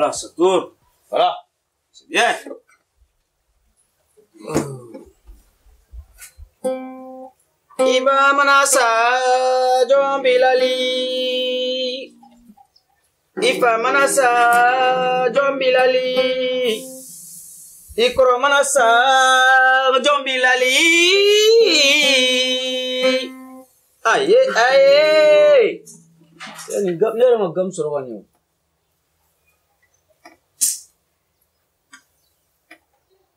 Voilà, ça tourne. Voilà. C'est bien. Iba manasa jombi lali, Ifa manasa jombi lali, Ikro manasa jombi lali, Aye aye. Ini gap ni ada gam suruhan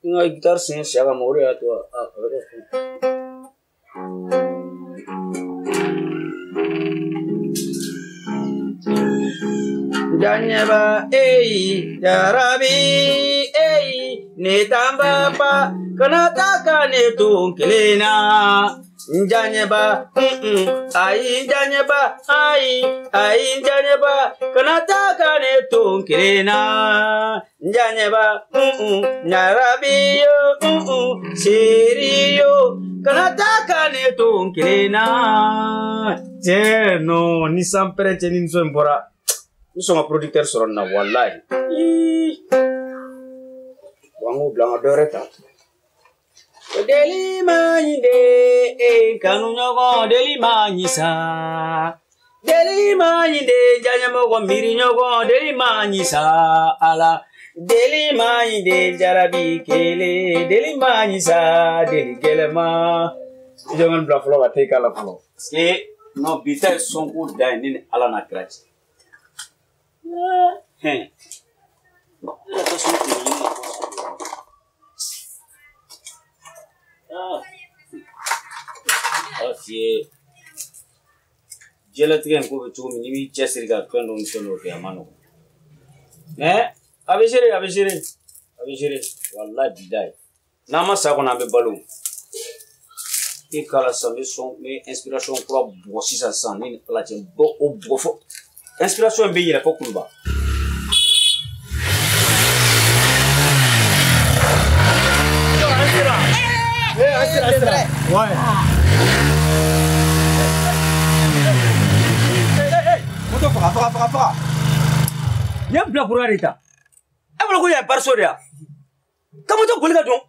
N ka gitari sen a tua ma o de y'a to a bɛ kɛ fɛn ne tanba kana taa ka ne njanya ba, ai ba ai ai njanyeba, kanata nitunkirina. Njanyeba, njanya nyarabiyo, narabiyo siriyo, kanataka nitunkirina. Tiens, no, ni sampere prête ni nzombora. Nous sommes un producteur sur un wallahi. Wangu blanga doreta. Odeli manyi de, e eh, kanu nyogo odeli manyi sa. Deli manyi de, jaja mogo miri nyogo odeli manyi sa. Ala, deli manyi de, jarabi kele, deli manyi sa, deli kele ma. Ijongan bila fɔlɔ ka taa i k'a la fɔlɔ. Paseke nɔ bi ta ye sɔnko da ye ne ni Ala n'a kira cɛ. Hɛn. Ne yɛrɛ ka sɔn kun ye ne ka Parce jɛlatigɛ in ko bɛ cogo min n'i b'i cɛsiri ka fɛn dɔ fɛn dɔ kɛ a ma nɔgɔn a bɛ seere a bɛ seere a bɛ seere wala dida ye n'an ma sa kɔnɔ an bɛ balo e k'a la sisan n bɛ sɔn n bɛ inspiration kura bugɔ sisan sisan ne ni ala cɛ n bɔ o bugɔ fɔ inspiration in bɛ yɛlɛ fɔ kuluba. Ouais. moto faga faga faga faga yan bila kura de ta e bolo ko yan pariso de ya ka moto boli ka dɔn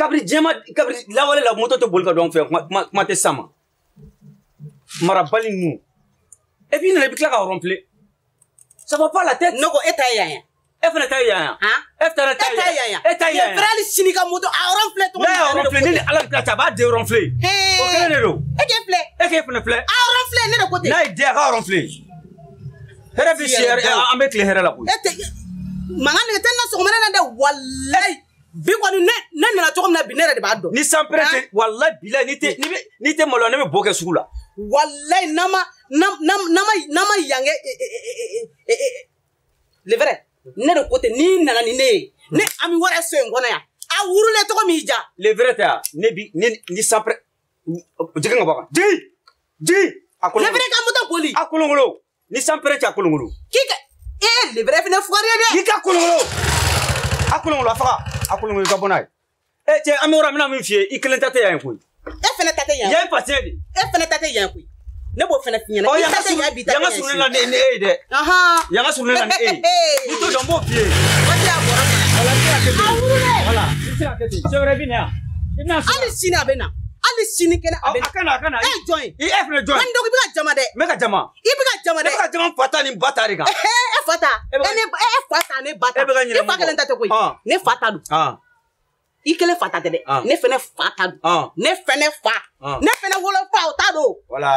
kabiri jɛma kabiri lawale la moto tɛ boli ka dɔn fɛ kuma tɛ sama marabali nu et puis i nana i bi tila ka rɔnpile ça va pas la tête ne ko e ta yan yan E fana ta ye yan yan. E fana ta ye yan yan. E ta yan yan. Nin ye sini ka moto a yɔrɔ filɛ cogo min y'a yɔrɔ filɛ ne ni Ala de ka a b'a den yɔrɔ filɛ. O kelen de don. E k'e filɛ. E k'e fana filɛ. A yɔrɔ filɛ ne de ko ten. N'a ye den a ka yɔrɔ filɛ. Hɛrɛ bi si hɛrɛ an bɛ tile hɛrɛ la koyi. E tɛ mankan nege tɛ n na sɔgɔmada la dɛ walayi. bi kɔni ne ne nana cogo min na bi ne yɛrɛ de b'a dɔn. ni san pɛrɛ tɛ walayi bilayi n'i n'i tɛ maloya ne bɛ bɔ kɛ sugu la. walayi n'an ma n'an ma n'an ma n'an ma yan kɛ le vrai ne de ko tɛ n'i nana ni ne ye ne ami wɛrɛ so in kɔnɔ yan a wurulen tɔgɔ min ja le vrai tɛ yan ne bi ne ni sanpɛrɛ jigin ka bɔ a kan jigin jigin a kolonkolon le vrai ka moto boli a kolonkolon ni sanpɛrɛ cɛ a kolonkolon k'i ka ee le vrai fɛnɛ fukari ye dɛ k'i ka kolonkolon a kolonkolon a faga a kolonkolon i ka bɔ n'a ye ee eh, cɛ an bɛ yɔrɔ min na min f'i ye i kelen ta tɛ yan koyi e fɛnɛ ta tɛ yan yan ye pasiyɛn de e fɛnɛ ta tɛ yan koyi ne b'o fana f'i ɲɛna yanga surunina ni e ye dɛ yanga surunina ni e ye n'i t'o dɔn n b'o f'i ye wala i bɛ se ka kɛ ten wala i bɛ se ka kɛ ten sɛ wɛrɛ bɛ na yan i bɛna sɔrɔ hali sini a bɛ na hali sini kɛnɛ a bɛ na a ka na a ka na e ye jɔn ye e fana jɔn ye mali dɔgɔ i bɛ ka jama dɛ n bɛ ka jama i bɛ ka jama dɛ ne bɛ ka jama fa ta ni ba ta de kan eh, eh, e fa ta e fa ta e ne ba ta e, e, e fa kelen ta tɛ koyi ne fa ta don i kelen fa ta tɛ dɛ ah. ne fɛnɛ fa ta don ah. ne fɛnɛ fa ah. ne fɛnɛ wolofa o ta do wala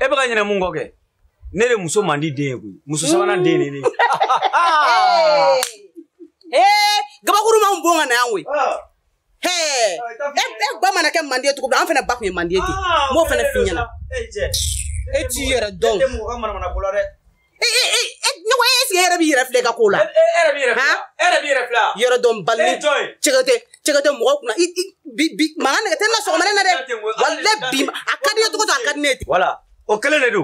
e bɛ ka ɲinɛ mun kɔ kɛ ne de muso man di den ye koyi muso mm. sabanan den de ne e, e ye. ee gabakuru man bon ka na yan koyi. e ba mana kɛ manden cogo min an fana ba tun ye manden ten n b'o fana f'i ɲɛna e t'i yɛrɛ e dɔn. era bi refle ka kula era eh, eh, bi refla era bi refla yoro dom balni eh, cegate cegate mo kuna bi bi mana? nga ten la so ma na de wala bi akadi ya to to akadi ne wala o kele ne do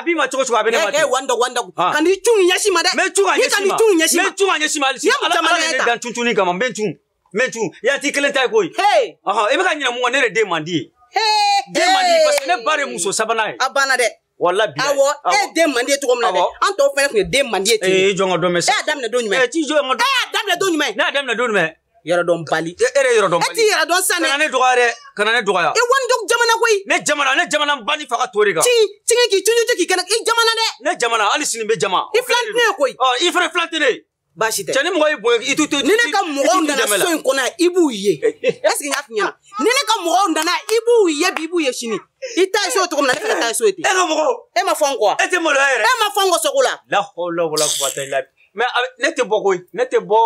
abi ma to ba bene ma ke wanda wanda kan yi chung nyashi ma de me chung nyashi ma chung nyashi ma me chung nyashi ma si ala ala ne dan chung chung ni gam ben chung men chung ya ti kele tai koi hey aha e be ka nyina mo ne de mandi hey demandi mandi pas ne bare muso sabana abana de wala bi awɔ e eh, den mandi ye cogo min na dɛ an tɔw fana tun ye den mandi ye ten ee eh, jɔn ka dɔn mɛ sa e eh, y'a daminɛ don jumɛn e t'i jɔ n ka dɔn e y'a daminɛ don jumɛn ne y'a daminɛ don jumɛn yɛrɛ dɔn bali e yɛrɛ yɛrɛ dɔn bali e t'i yɛrɛ dɔn sanni kana ne dɔgɔya dɛ kana ne dɔgɔya i e wani jɔ jamana koyi ne jamana ne jamana ba ni fa ka to de kan tin tin k'i tun tɛ k'i kɛnɛ i jamana dɛ ne jamana hali sini bɛ jama i filan tɛ ne ye koyi ɔ i fana filan tɛ ne ye baasi tɛ cɛ ni mɔgɔ y'i bonya i t'u to ni ne ka mɔgɔw nana so in kɔnɔ yan i b'u ye ɛseke n y'a f'i ɲɛna ni ne ka mɔgɔw nana i b'u ye bi i b'u ye sini i ta ye so cogo min na ne fana ta ye so ye ten. e ka mɔgɔ. e ma fɔ n kɔ wa. e tɛ maloya yɛrɛ. e ma fɔ n kɔ sogo la. lahɔlɔ wala kubata ila bi mɛ ne tɛ bɔ koyi ne tɛ bɔ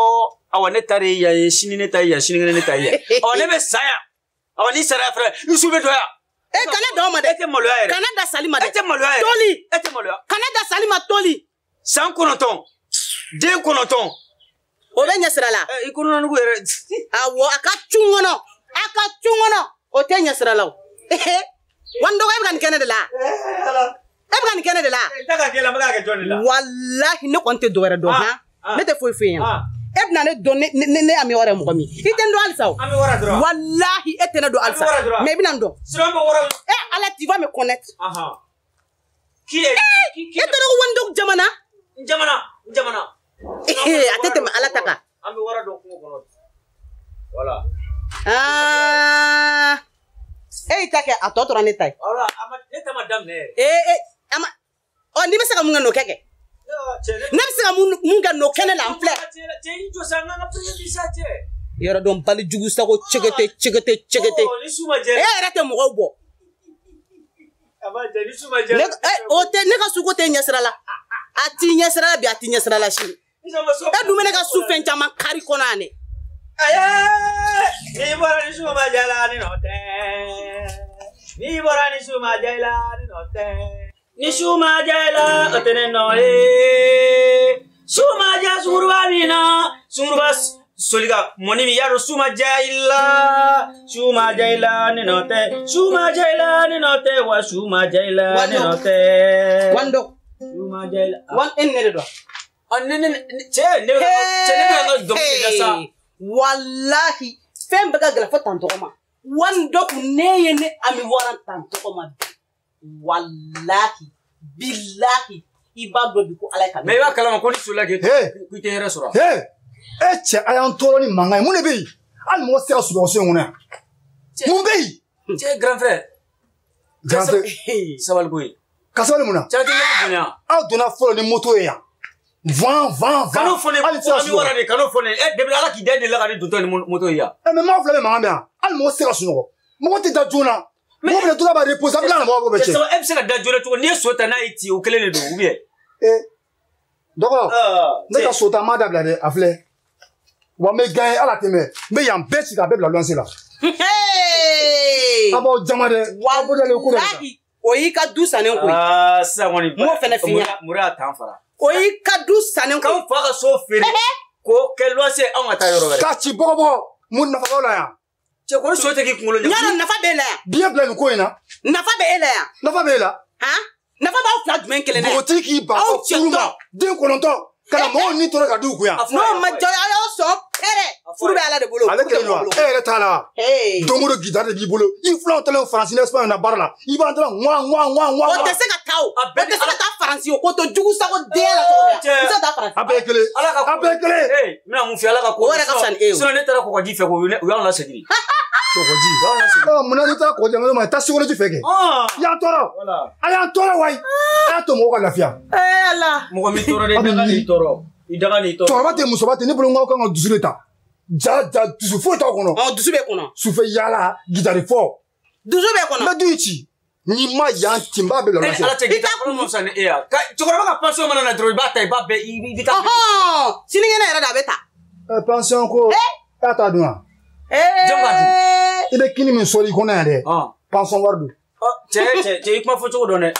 awa ne ta de ye yan ye sini ne ta ye yan sinikɛnɛ ne ta ye yan awa ne bɛ sa yan awa n'i sara yan fɛnɛ n su bɛ dɔgɔya. e kana dan o ma dɛ. e tɛ maloya yɛrɛ. kana da sali ma dɛ. e tɛ maloya yɛrɛ. toli. e tɛ maloya. kana da sali ma toli. san kɔnɔntɔn den kɔnɔntɔn. o bɛ ɲɛ sira la. Eh, i kɔnɔna nugu yɛrɛ. awɔ a ka cun kɔnɔ a ka cun kɔnɔ o tɛ ɲɛ sira la o wa n dɔgɔ e bɛ ka nin kɛ ne de la e eh, bɛ ka nin kɛ ne de la eh, walahi ne kɔni tɛ dɔwɛrɛ dɔn ah, han ah. ne tɛ foyi foyi ɲɛna e bɛna ne dɔn ne ne y'a mɛn wɛrɛ mɔgɔ min i tɛ n dɔn halisa o walahi e tɛ ne dɔn halisa mɛ i bɛna n dɔn e ala t'i va me connaître e tɛ ne ko wani jamana jamana jamana a tɛ tɛmɛ ala ta kan wara dɔn kungo kɔnɔ wala. Ah. eh e ini ta kɛ a tɔ tora ne ta ye ɔ n'i bɛ se ka mun kɛ n'o kɛ kɛ nih bɛ se ka mun kɛ n'o bisa ne la n filɛ bisa dɔn bali jugu sago cɛgɛtɛ cɛgɛtɛ cɛgɛtɛ e yɛrɛ tɛ mɔgɔw bɔ o tɛ ne ka suko tɛ ɲɛsira la a t'i ɲɛsira la bi a t'i ɲɛsira la sini e dun bɛ ne ka su fɛn caman kari kɔnɔ yan dɛ. Mibora ni suma jala ni note. Mibora ni suma jala ni note. Ni suma jala otene noe. Suma ja surba mina surba soliga moni mi yaro suma jaila suma jaila ni note suma jaila ni note wa suma jaila ni note wando suma jaila wan ennere do annene che ne che ne ga do ke gasa wallahi fɛn bɛɛ ka gɛlɛ fo tan tɔgɔma dɔ kun ne ye ne ami waran tan tɔgɔma bi walahi bilahi i b'a dɔn bi ko ala ka mɛ i b'a kalama ko ni sola k'i tɛ hɛrɛ sɔrɔ e cɛ a y'an tɔɔrɔ ni mankan ye mun de bɛ yen hali mɔgɔ tɛ se ka sunɔgɔ so in kɔnɔ yan mun bɛ yen cɛ grand frère grand frère sabali ko ye ka sabali mun na cɛ tɛ ɲɔgɔn bonya aw donna fɔlɔ ni moto ye yan van van van kanu fone hali sira sunɔgɔ wara de kanu fone ɛ depi ala k'i da e delila ka ne dontɔ ni moto ye yan. ɛ mɛ maa fila bɛ mankan bɛ yan hali mɔgɔ tɛ se ka sunɔgɔ mɔgɔ tɛ da joona mɔgɔ bɛ tora b'a repose a bɛ tila ka na mɔgɔ ko bɛ cɛ. e bɛ se ka da joona cogo n'i ye so ta n'a y'i ci o kelen de don ubiyɛn. ee dɔgɔ ne ka so ta n m'a dabila dɛ a filɛ wa n bɛ gan ye ala tɛ mɛ n bɛ yan bɛɛ ci k'a bɛɛ bila lɔnse la. a b'aw jama dɛ aw bɛ dalen ko dɔ de kan. o y'i ka du sannen ko ye. sisan kɔni. n b'o fana f'i ɲɛna. mura y'a tan fara. o y'i ka du sannen ko ye. k'aw fa ka so feere k'o kɛ luwanse ye anw ka taa yɔrɔ wɛrɛ. k'a ci bɔgɔbɔgɔ mun nafa b'aw la yan. cɛkɔrɔ so tɛ k'i kunkolo ɲɛ. ɲɔɔrɔ nafa b'e la yan. biɲɛ bila nin ko in na. nafa b'e la yan. nafa b'e la. han nafa b'aw fila jumɛn kelen na yan. npogotigi k'i ban fɔ furu ma den kɔnɔntɔn ka na mɔgɔw ni tɔɔrɔ ka d'u kun yan. n'o ma jɔ aw y'aw sɔn kɛrɛ furu bɛ ala de bolo ale kelen don wa e yɛrɛ t'a la don o don gitari de b'i bolo i filanw talen faransi ni espagne na baara la i b'an talen ŋwa ŋwa ŋwa ŋwa. o tɛ se ka taa o o tɛ se ka taa faransi o k'o to jugu sago den la oh, cogo min na i tɛ se ka taa faransi. a bɛɛ ye kelen a bɛɛ ye kelen. ee eh, n bɛna mun f'i ye ala ka ko o yɛrɛ ka fisa ni e ye o sinon ne taara kɔkɔji fɛ k'o o y'anw lasegin kɔkɔji o y'anw lasegin. Ah, munna n'i taara kɔkɔji la ma i taa sikoloji fɛ kɛ. Ah. y'an tɔɔrɔ a y'an tɔɔrɔ wayi ah. a y'a to mɔgɔw ka lafiya. ee eh, ala mɔgɔ min tɔɔrɔ dɛ i bɛ ka nin tɔɔrɔ. cɛkɔrɔba tɛ musoba tɛ ne bolo n k'aw kan ka dusu de ta ja ja dusu foyi t'aw kɔnɔ. ɔ dusu bɛ kɔnɔ. sufɛ yaala gitari fɔ. dusu bɛ kɔnɔ. n bɛ du in ci. n'i ma yan tin b'a bɛɛ lɔlɔ eh, se. ala tɛ gitari kɔnɔ musa ni e ya e cɛkɔrɔba ka pansiyɔn mana na dɔrɔn i b'a ta i b'a bɛɛ i b'i ka. ɔhɔn sinikɛnɛ yɛrɛ de a bɛ ta. ɛ eh, pansiyɔn ko k'a eh? e t'a dun wa. jɔn ka dun. i bɛ kini min sɔrɔ i kɔnɔ yan dɛ. pansiyɔn wari don. cɛ cɛ cɛ i kuma fɔ cogo dɔn dɛ.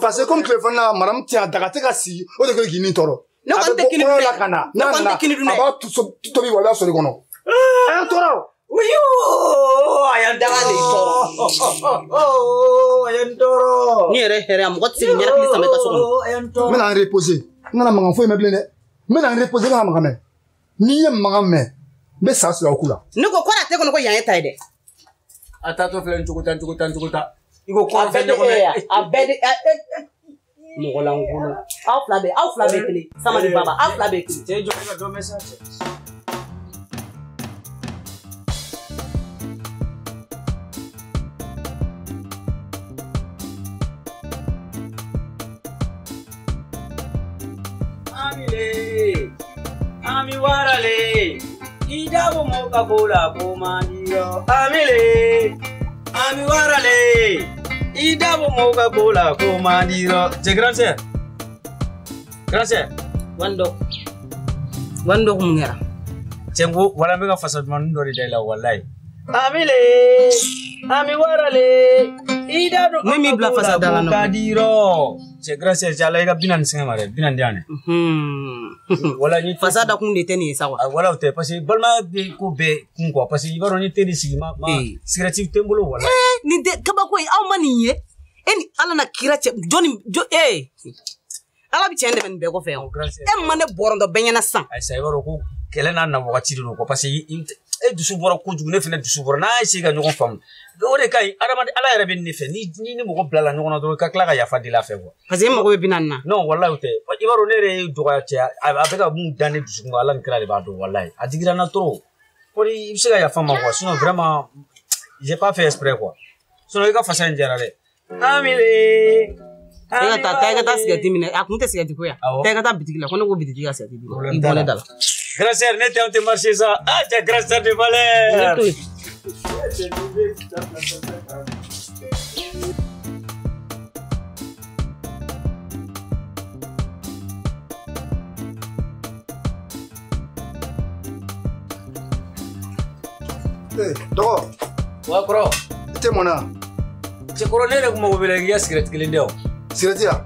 parce que comme tile fana na madame tiɲɛ a daga tɛ ka sigi o de kɛlen k'i ni tɔɔrɔ. ne kɔni tɛ kini dun dɛ ne kɔni tɛ kini dun dɛ a b'a tobi wa a b'a soli kɔnɔ. a y'a tɔɔrɔ o. Uyuu, a y'an daga de tɔɔrɔ. A y'an tɔɔrɔ. Ni yɛrɛ hɛrɛ a mɔgɔ tɛ se k'i ɲɛnakili sama i ka so kɔnɔ. A y'an tɔɔrɔ. N bɛna n repose n kana makan foyi mɛn bilen dɛ n bɛna n repose n kana makan mɛn n'i ye makan mɛn n bɛ sa sira o ku la. Ne ko kɔrɔ a tɛ kɔnɔ ko yan ye ta ye dɛ. A taatɔ filɛ nin cogo tan cogo tan cogo tan. I ko kɔrɔ fɛn ɲɔgɔn dɛ. A bɛɛ de e ya a bɛɛ de mɔgɔ lankolon. aw fila bɛɛ aw fila bɛɛ eh, kelen samali eh, baba aw fila bɛɛ kelen. cɛ jɔ ka dɔ mɛsɛn cɛ. Ami warale, idabo mo kabola ko mani yo. Ami le, ami warale. Ida mau moga bola ko mandiro Cek grand sih. grand wando wando mengira. Cengku, wala mereka fasad man dori dela wallahi amile ami le. Ida ko mi bla fasad dala no kadiro je grand sœur jala ga binan singamare binan diane hmm. wala ni fasad aku de teni sawa ah, wala o pasi parce que balima ko pasi kun quoi ni teni sigi ma ma eh. Sekretif tembolo wala nin tɛ kabako ye aw ma nin ye e ni ala na kira cɛ jɔn ni jɔn ee eh. ala bɛ tiɲɛ dɛmɛ nin bɛɛ kɔfɛ yan e ma ne bɔrɔntɔ bɛɛ ɲɛna sisan. ayisa i b'a dɔn ko kɛlɛ n'a na wagati de don ko parce que e dusu bɔra kojugu ne fana dusu bɔra n'a ye ka ɲɔgɔn faamu o de ka ɲi adamaden ala yɛrɛ bɛ ne fɛ ni ni ni mɔgɔ bilala ɲɔgɔn na dɔrɔn ka tila ka yafa deli a fɛ kuwa. parce que e mago bɛ bi naani na. non walayi o tɛ i b'a dɔn ne yɛrɛ ye dɔgɔya cɛ a bɛ ka mun dan ne dusukun kan ala ni kira de b'a dɔn walayi a digira n na trop kɔni i bɛ se ka yafa n ma kuwa sinon vraiment j'ai pas fait exprès kuwa. sono ka fasa injara le amile tega ta tega ta sigati mine aku kunte sigati ko ya tega ta bitiki lah kono ko bitiki ka sigati bitiki i boleh dala grazie ne te ante marche sa a te grazie de vale Eh, hey, Wah, bro. tɛ mɔnna cɛkɔrɔ ne yɛrɛ kun mago bɛ la k'i ka sigɛrɛti kelen di yan sigɛrɛti la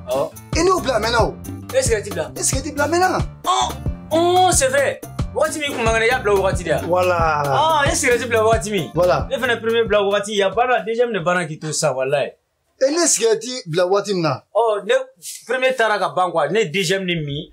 i n'o bila a mɛnna o e sigɛrɛti bila e sigɛrɛti bila a mɛnna ɔn c'est vrai wagati min kun man kɛnɛ i y'a bila wagati de yan wala ɔn e sigɛrɛti bila wagati min wala ne fana premier bila wagati yan baara deuxième de banna k'i to sisan walayi e ne sigɛrɛti bila waati min na ɔ oh, ne premier taara ka ban quoi ne deuxième ni min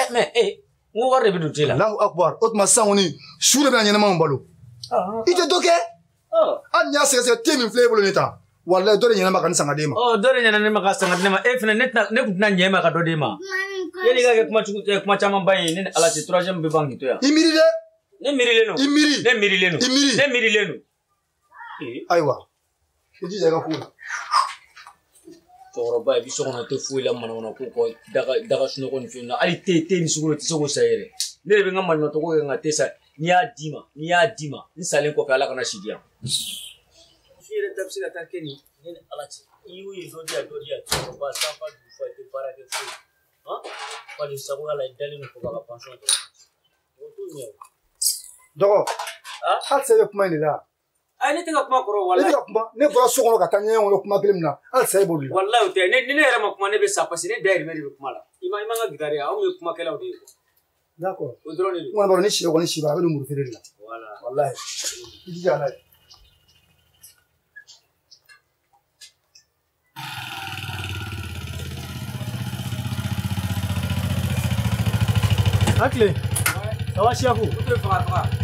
eh mɛ e eh, n ko wari de bɛ don te la. alahu akubar o tuma sisan kɔni su de bɛna ɲɛnɛmaw balo. Ah, ah. i tɛ dɔ kɛ. Oh. hali n'i y'a sɛgɛsɛgɛ te min filɛ e bolo nin ta walayi dɔ de ɲɛna ma ka nin sanga d'e ma. ɔ oh, dɔ de ɲɛna ne ma ka sanga di ma e eh, fana ne tɛna tɛna ɲɛ ma ka dɔ d'e ma. yanni i ka kɛ kuma jugu ɛ eh, kuma caman ba ye ne ni ala cɛ troisième bɛ ban k'i to i miiri dɛ. ne miirilen don. i miiri. ne miirilen don. i miiri. ne miirilen don. ayiwa i jija i ka ko la. cɛkɔrɔba i bɛ so kɔnɔ tɛ foyi la manamana ko kɔ daga sunɔgɔ ni fɛn na hali te te ni sugoro tɛ se k'o sa yɛrɛ ne de bɛ n ka maɲuman tɔgɔ kɛ nka te sa n'i y'a d'i ma n'i y'a d'i ma n salen kɔfɛ ala kana si di yan. si yɛrɛ ta bɛ se ka taa kɛ nin ne ni ala cɛ i y'u ye dɔ di yan dɔ di yan cɛkɔrɔba sanfa dugu fa i tɛ baara kɛ foyi han fali sagoya la i dalen don kɔba ka pansɔn dɔrɔn o t'o ɲɛ o. dɔgɔ hali sɛ bɛ kuma in de la. ne tɛ ka kuma kɔrɔ wala. ne tɛ ka kuma ne bɔra so kɔnɔ ka taa ɲɛgɛn kɔnɔ kuma kelen min na halisa e b'o de la. walayi o tɛ ne ni ne yɛrɛ ma kuma ne bɛ sa parce que ne dayirimɛ de bɛ kuma la i ma i man ka gidari yan anw ye kumakɛlaw de ye kuwa. d'accord o dɔrɔn de don. n kɔni b'a dɔn ni sɛ kɔni si b'a la a bɛ nin muru feere de la. wala walayi i jija a la Hakili, sawa siyafu. O tɛ faga faga.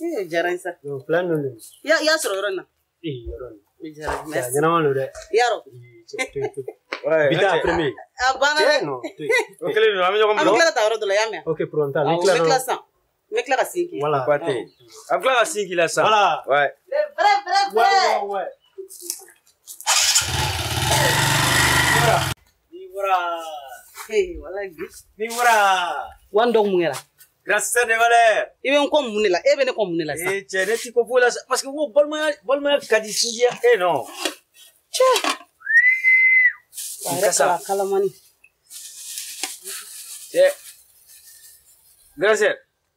Eh, jarang sih No, plan no Ya, ya suruh iya, orang na. Eh, yoro. Mi jara mes. Ya, jara malu de. Yaro. Bita premi. Abana. Ya no. Oke, le no, ami jokam bro. Ami kala tawro dula yamya. Oke, prontal. Mi kala. Mi kala sa. Mi kala sinki. Wala. Pate. Am kala sinki la sa. Wala. Ouais. Vrai, vrai, vrai. Ouais, ouais, ouais. Bibura. Bibura. Hey, wala gis. Bibura. Wan dong mungera. Grâce à Dieu, I bɛ n kɔ mun de la? E bɛ ne kɔ mun de la sisan? Ee eh, parce que n ko balimaya balimaya ka di sinjiya e nɔ. Cɛ. A yɛrɛ kala kalamani. Cɛ. Grâce.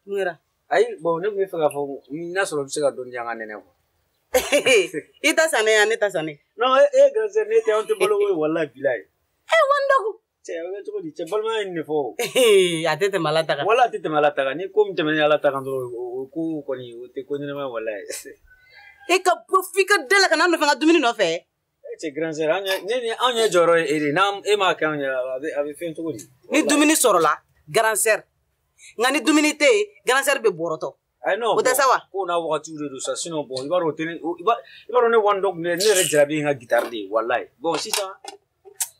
Mun kɛra? Ayi bon ne tun bɛ fɛ k'a fɔ n'a sɔrɔ i bɛ se ka dɔɔni di an ka nɛnɛ kuwa. I ta sannen yan ne ta sannen. Non e eh, eh, Grâce ne tɛ anw tɛ balo ko 제가 니 제발만 있네 포. 야테 테 말았다가. 몰라 테 말았다가 니 꿈테 말았다가 너 꼬꼬니 우테 꼬니만 몰라. 에까 포피카 델라 kana no fanga dumini no fe. E che grand sœur anya ne ne anya joro eri e nam e ma kan ya ave ave fin to ni. Ni dumini soro la grand sœur. Ngani dumini te grand sœur be boroto. I know. Uta sawa. Ko na waka tu de sa sino bon ibaro tene ibaro ne one dog ne ne rejra bi nga guitar de wallahi. Bon sisa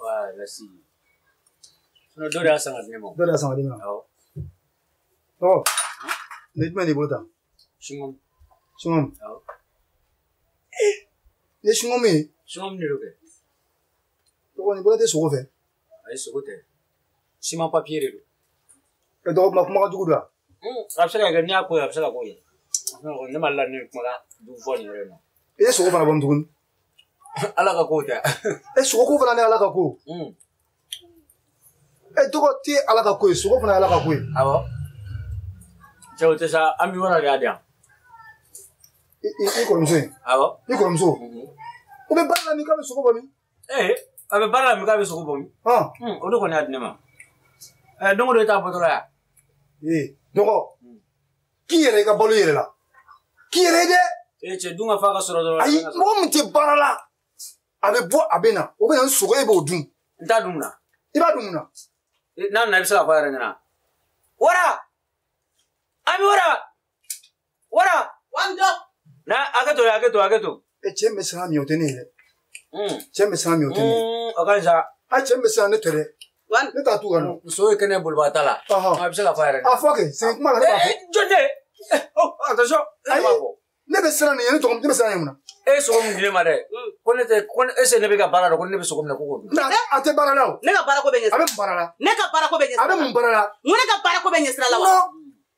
Ouais, merci. Doda sanga ni mo. Doda sanga ni mo. Oh. Oh. Ne ni ne bolota. Shungom. Shungom. Oh. Eh. Ne shungom e. Shungom ne loke. Toko ne bolota sogo fɛ. Ayi sogo tɛ. Siman papier de don. E dɔgɔ kuma kuma ka jugu don wa? Hmm, a bɛ se ka kɛ n'i y'a ko ye a bɛ se ka k'o ye. Ne ma la ne kuma ka du fɔ nin ala ka kow tɛ e sogoko fana ni ala ka ko e tɔgɔ tɛ ala ka ko ye sogo fana ye ala ka ko ye awɔ cɛ tɛ sa an bi wara de y'a di yan i kɔrɔmuso ye awɔ i kɔrɔmuso u bɛ mm-hmm. baara la min k'a bɛ sogo bɔ min ee eh, a bɛ baara la min k'a bɛ sogo bɔ min mm, o de kɔni y'a di ne ma ɛɛ eh, don o don e t'a bɔ dɔrɔn yan ee dɔgɔ k'i yɛrɛ i ka balo yɛrɛ la k'i yɛrɛ ye dɛ ee eh, cɛ dun ka f'a ka sɔrɔ dɔrɔn ayi mɔgɔ min tɛ baara la a bɛ bɔ a bɛ na o bɛ na n sogo e b'o dun. n t'a dun mun na. i b'a dun mun na. E, n'a nana i bɛ se k'a fɔ a yɛrɛ ɲɛna. wara ami wara wara. wanda. na hakɛ to hakɛ to hakɛ to. e cɛ min bɛ siran a min o tɛ ne ye dɛ. Hmm. cɛ min bɛ siran a min o tɛ ne ye. Hmm, o ka fisa. a cɛ min bɛ siran ne tɛ dɛ. ne t'a t'u ka nɔ. muso ye kɛnɛ bolibaga la. a bɛ se k'a fɔ a yɛrɛ ɲɛna. a fɔ kɛ segin kuma la ne b'a fɔ. Eh, jɔn tɛ. Eh, oh, attention. ayi ne bɛ siran nin ye ne tɔgɔ ne bɛ siran nin ye mun na. e ye sogo mun di ne ma dɛ ko ne tɛ ko ese ne bɛ ka baara la ko ne bɛ sogo min na ko k'o dun. na eh? a tɛ baara la o. ne ka baara ko bɛ ɲɛsira la a bɛ mun baara la. ne ka baara ko bɛ ɲɛsira la a bɛ mun baara la. n ko ne ka baara ko bɛ ɲɛsira la wa.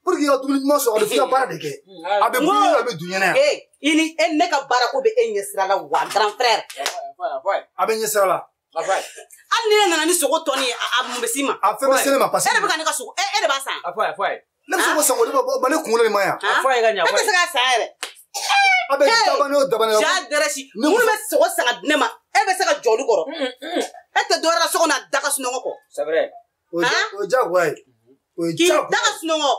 pour que i ka dumuni ɲuman sɔrɔ a bɛ f'i ka baara de kɛ mm, a bɛ bulu a bɛ dun ɲɛna yan. Eh, i ni e ne ka baara ko bɛ e ɲɛsira la wa grand frère. a bɛ ɲɛsira la. hali ni ne nana ni sogo tɔ ni ye a mun bɛ s'i ma. a fɛn bɛ se ne ma parce que. e de bɛ ka ne ka sogo e, e de b'a san. ne bɛ se k'o san o de ma ne kunkolo de ma yan. e tɛ se k'a san yɛrɛ. a bɛ dabana o dabana ja dɛrɛsi minnu bɛ sogo san ka di ne ma e bɛ se ka jɔ olu kɔrɔ mm, mm, mm. e tɛ dɔwɛrɛ la so kɔnɔ a da ka sunɔgɔ kɔ o diyagoya ye o ye diyagoya k'i da ka sunɔgɔ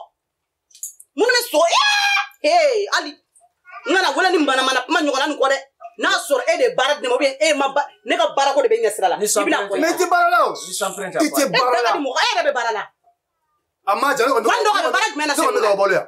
minnu bɛ sogo ee hali n kana wele ni manamana kuma ɲɔgɔnna nin kɔ dɛ n'a sɔrɔ e de baara di ne ma ubiyɛn e ma ba ne ka baarako de bɛ ɲɛ sira la i bɛna bɔ i la mɛ i tɛ baara la o i tɛ baara la e bɛɛ ka di mɔgɔ e yɛrɛ bɛ baara la a ma jan ne kɔni ne kɔni ne ka balo yan.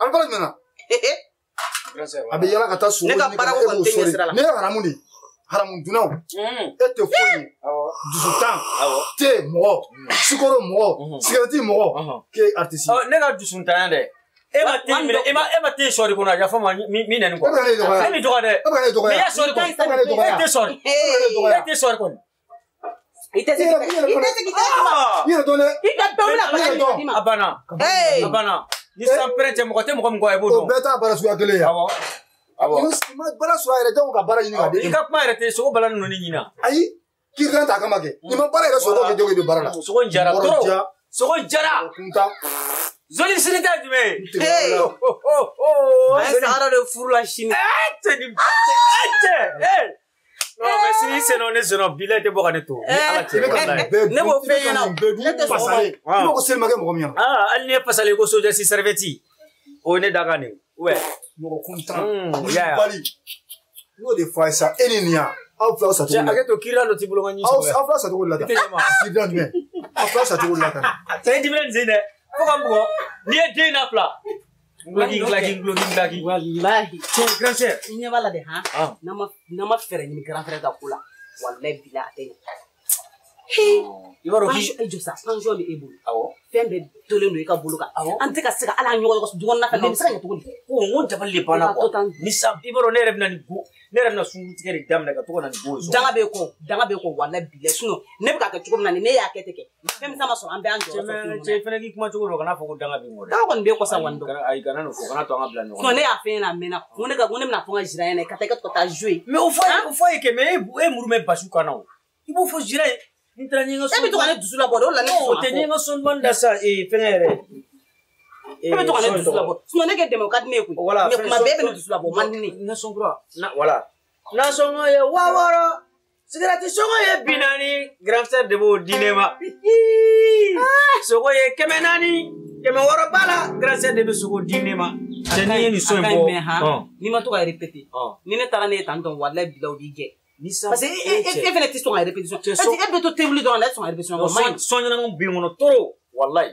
a bɛ baara jumɛn na a bɛ yala ka taa sogo ɲini ka na e b'o sɔri ne ye haramu de ye haramu dunnaw hmm. e tɛ foyi ye dusu tan te mɔgɔ sikoro mɔgɔ hmm. sigɛrɛti mɔgɔ hmm. k'e ye artiste ye. ne ka dusutanya dɛ. e ma te minɛ e ma e ma te sɔri kɔnɔ yafa n ma min nɛni kɔ e bɛ dɔgɔya dɛ e bɛ dɔgɔya n'i ye sɔri kɔni e tɛ sɔri e, e tɛ sɔri kɔni. i tɛ se k'i tɛgɛ i tɛ se k'i tɛgɛ ma i yɛrɛ dɔn dɛ i ka dɔn o la bana in d'i ma a banna a banna. ni sanpɛrɛ cɛ mɔgɔ tɛ mɔgɔ min kɔ i b'o dɔn o bɛɛ t'a baara suguya kelen ye awɔ baara suguya yɛrɛ jango ka baara ɲini ka di i ka kuma yɛrɛ tɛ sogo balani ninnu ni ɲina ayi k'i kan t'a kama kɛ n'i ma baara yɛrɛ sɔrɔ dɔw kɛ jogo i bɛ baara la sogo hmm. jara toro sogo jara kuntan zoni sini tɛ jumɛn ye. a ye sahara de furu la sini. ɛ cɛ ni cɛ ɛ cɛ. mais sini sɛnɛ eh, ah, ne sɛnɛ bila i tɛ bɔ ka ne to ni ala cɛ ne b'o fɛn ɲɛna ne tɛ sɔn o ma i b'o ko selimafɛn mɔgɔ min ɲɛna aa hali n'i ye pasale ko sojasi sɛrɛfɛti o ye ne da kan de ye mɔgɔ kuntan y'a ye n'o de fɔ a ye sa e ni nin yan aw fila sa cogo la hakɛ to kirila dɔ t'i bolo ka ɲi sɔrɔ aw fila sa cogo la tan kirila jumɛn aw fila sa cogo la tan cɛ in dimina nin sen dɛ fo ka n bugɔ n'i ye den na fila Blogging, blogging, blogging, blogging. Wallahi. So, grand sœur. I ɲɛ b'a la de, han? Ah. N'an ma n'an ma fɛɛrɛ ɲini grand frère ka ko la, walahi bila a tɛ ɲɛ. I b'a dɔn k'i. Jɔ sa, pension bɛ e bolo. Awɔ. Fɛn bɛɛ tolen don i ka bolo kan. Awɔ. An tɛ ka se ka hali an ɲɔgɔn ɲɔgɔn du kɔnɔna fɛ, mais i bɛ se ka ɲɛ cogo oh, di? Ko n ko dabali de banna quoi. Ni san, i b'a dɔn ne yɛrɛ bɛ na ni go ne yɛrɛ bɛna sunkurutigɛ de daminɛ ka to ka na nin ko in sɔrɔ. danga bɛ kɔ danga bɛ kɔ wala bilɛ sinɔ ne bɛ k'a kɛ cogo min na nin ne y'a kɛ ten kɛ fɛn min s'a ma sɔrɔ an bɛ an jɔyɔrɔ sɔrɔ cogo min na. cɛ fana k'i kuma cogo dɔ kana fɔ ko danga bɛ n kɔ dɛ. danga kɔni bɛ kɔ sa wani dɔn. ayi kana n'o fɔ kana to an ka bila ɲɔgɔn na. ne y'a fɛn na a mɛnna n ko ne ka n ko ne bɛna fɔ n ka zira ɲɛna ka taa i ka to ka taa zo ye. mɛ o fɔ o fɔ ye kɛ mɛ e, e muru bɛ basi kan na o i b'o fɔ zira ye n taara n ye n ka so. e bɛ to ka ne dusu labɔ de o de la ne sɔnna a kɔ. o tɛ n ye n ka so ɲuman da sa fɛngɛ yɛrɛ e bɛ to ka ne dusu labɔ sinɔn ne kɛ dɛmɛ o ka di ne ye koyi mɛ kuma bɛɛ bɛ ne dusu labɔ o man di ne ye. nasɔnkura na wala nasɔngɔ ye wa wɔɔrɔ sigɛrɛti sɔngɔ ye bi naani giransɛri de b'o di ne ma sogo ye kɛmɛ naani kɛmɛ wɔɔrɔ b'a la giransɛri de bɛ sogo di ne ma. cɛ n'i ye nin so in bɔ n'i ma to ka répéter ni ne taara ne ye tan tɔn walayi bilaw b'i jɛ. parce que e fana tɛ sɔn ka répétition parce que e bɛ to tebili dɔrɔn la e tɛ sɔn ka répétition. sɔn ɲɛnama bɛ yen kɔnɔ toro walayi.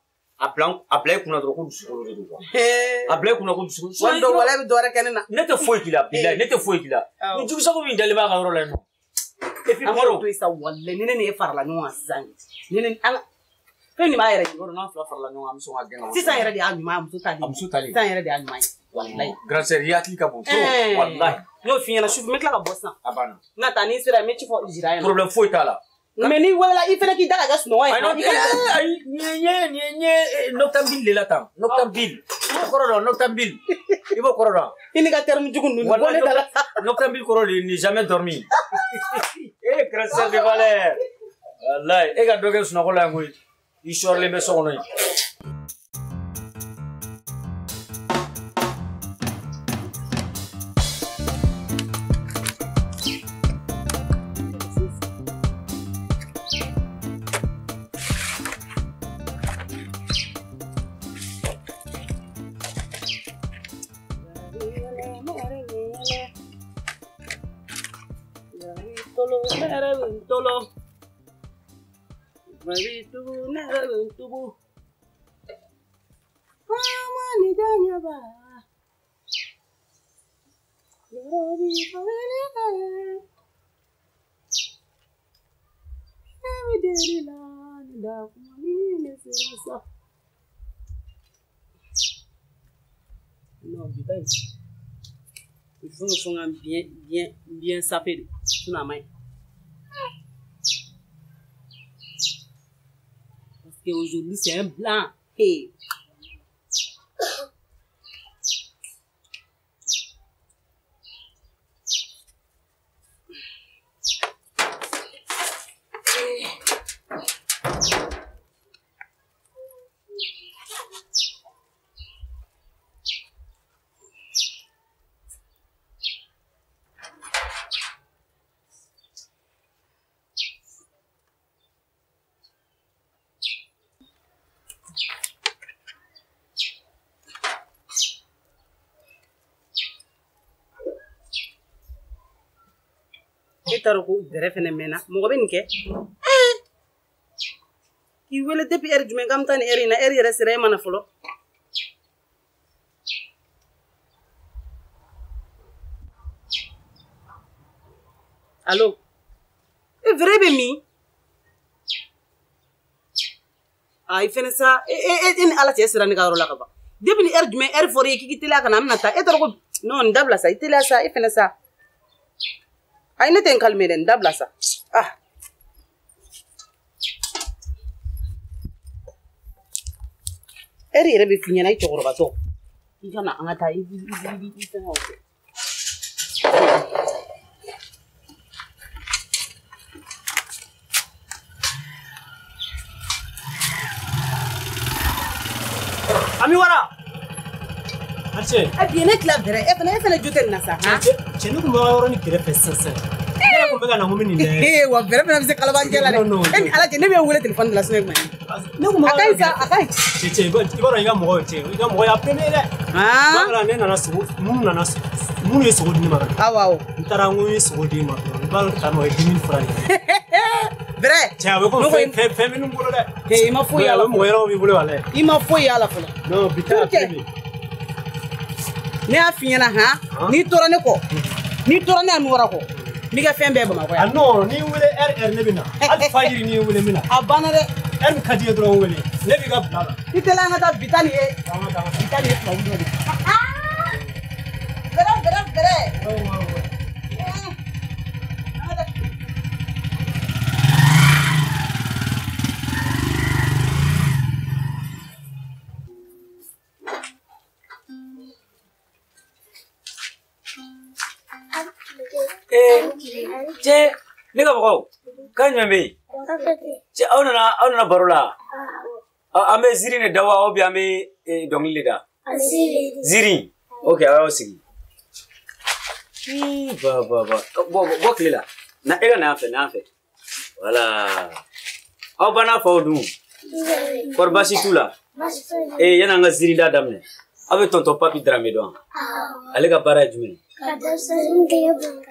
Eh. a bila eh. a bila i kunna dɔrɔn ko dusukolo de don kuwa a bila i kunna ko dusukolo wali dɔw wala bɛ dɔwɛrɛ kɛ ne na ne tɛ foyi k'i la bilayi ne tɛ foyi k'i la ni jugusago min dalen b'a ka yɔrɔ la yen nɔ et puis kuma dɔw to yen sa walayi ni ne ni e farala ɲɔgɔn kan sisan ni ne an fɛn nin b'a yɛrɛ ɲɛkɔrɔ n'an fila farala ɲɔgɔn kan an bɛ sɔn ka gɛn ka bɔ sisan yɛrɛ de y'a ɲuman ye muso talen a muso talen sisan yɛrɛ de y'a ɲuman ye walayi grand sœur i hakili ka bon trop walayi n y'o f'i ɲɛna sufɛ n bɛ tila ka bɔ sisan a banna n ka taa ni sera n bɛ ci fɔ jira yen problème foyi t'a la mɛ n'i welela i fɛnɛ k'i da ka kɛ sunɔgɔ ye nɔktan lela tan nɔktan bil i b'o kɔrɔ dɔn nɔktan bil i b'o kɔrɔ dɔn i ni ka tɛrimu jugu ninnu bɔ ne da la nɔktan bil kɔrɔ de ni jamais dormi e eh, kɛra de valeur walayi e eh, ka dɔ kɛ sunɔgɔ la yan koyi i sɔrilen bɛ so kɔnɔ yen On bien bien bien sapé sur main main. parce que aujourd'hui c'est un blanc hey. t'a dɔn ko gɛrɛ fɛnɛ mɛnna mɔgɔ bɛ nin kɛ k'i wele depuis ɛri jumɛn k'an bɛ taa nin ɛri in na ɛri yɛrɛ sera e mana fɔlɔ alo e vrai bɛ min a i fɛnɛ sa e e, e e ni ala cɛ sera ne ka yɔrɔ la ka ban depuis ni ɛri jumɛn ɛri fɔr'i ye k'i teliya ka na an bɛna taa e t'a dɔn ko non nin dabila sa i teliya sa e fɛnɛ sa aine teng kalmeren dablasa ah. e re ere befinyana itse gore batsoo ke jana angata a bi ne tila bɛrɛ e fana e fana jo tɛ nin na sa cɛ ne kun bɛ yɔrɔ ni kɛrɛfɛ sisan sisan ne kun bɛ ka na ko n bɛ nin dɛ wa bɛrɛ fana bɛ se kalabancɛ la dɛ e ni ala cɛ ne bɛ wele telefɔni la sinɛ jumɛn ne kun bɛ a ka ɲi sa a ka ɲi cɛ cɛ i b'a dɔn i ka mɔgɔ ye cɛ i ka mɔgɔ y'a peme dɛ bamanan ne nana sogo minnu nana minnu ye sogo di ne ma awɔ awɔ n taara n ko n ye sogo di ma i b'a dɔn tanu o ye dimi fura de ye vrai cɛ a bɛ komi fɛn fɛn bɛ ne bolo dɛ i ma foyi y'a la fɔlɔ mɔgɔ wɛrɛw b'i bolo wa dɛ i ma foyi y'a la fɔlɔ non bi taa a ne y'a f'i ɲɛna han n'i tora ne kɔ n'i tora ne anwara kɔ n b'i ka fɛn bɛɛ bamakɔ yan non n'i wele ɛri ɛri ne bɛ na hali fajiri n'i wele n bɛ na a banna dɛ ɛri min ka d'i ye dɔrɔn wele ne b'i ka bila la i tɛ la an ka taa bi taa nin ye bi taa nin ye tubabu dɔ de ye bɛrɛ bɛrɛ bɛrɛ ce ne ka bagaw kan jumɛn bɛ yen cɛ aw nana aw nana baro la an ah. ah, bɛ ziiri de da wa aw bi an bɛ eh, dɔnkili de da ah, ziiri ok aw y'aw sigi ba ba ba bɔ bɔ tile la na e ka na yan fɛ na yan fɛ wala aw banna faw dun kɔri baasi t'u la ee yanni an ka ziiri da daminɛ aw bɛ tɔntɔn papi darame dɔn ale ka baara ye jumɛn ye ka denmisɛnnin dege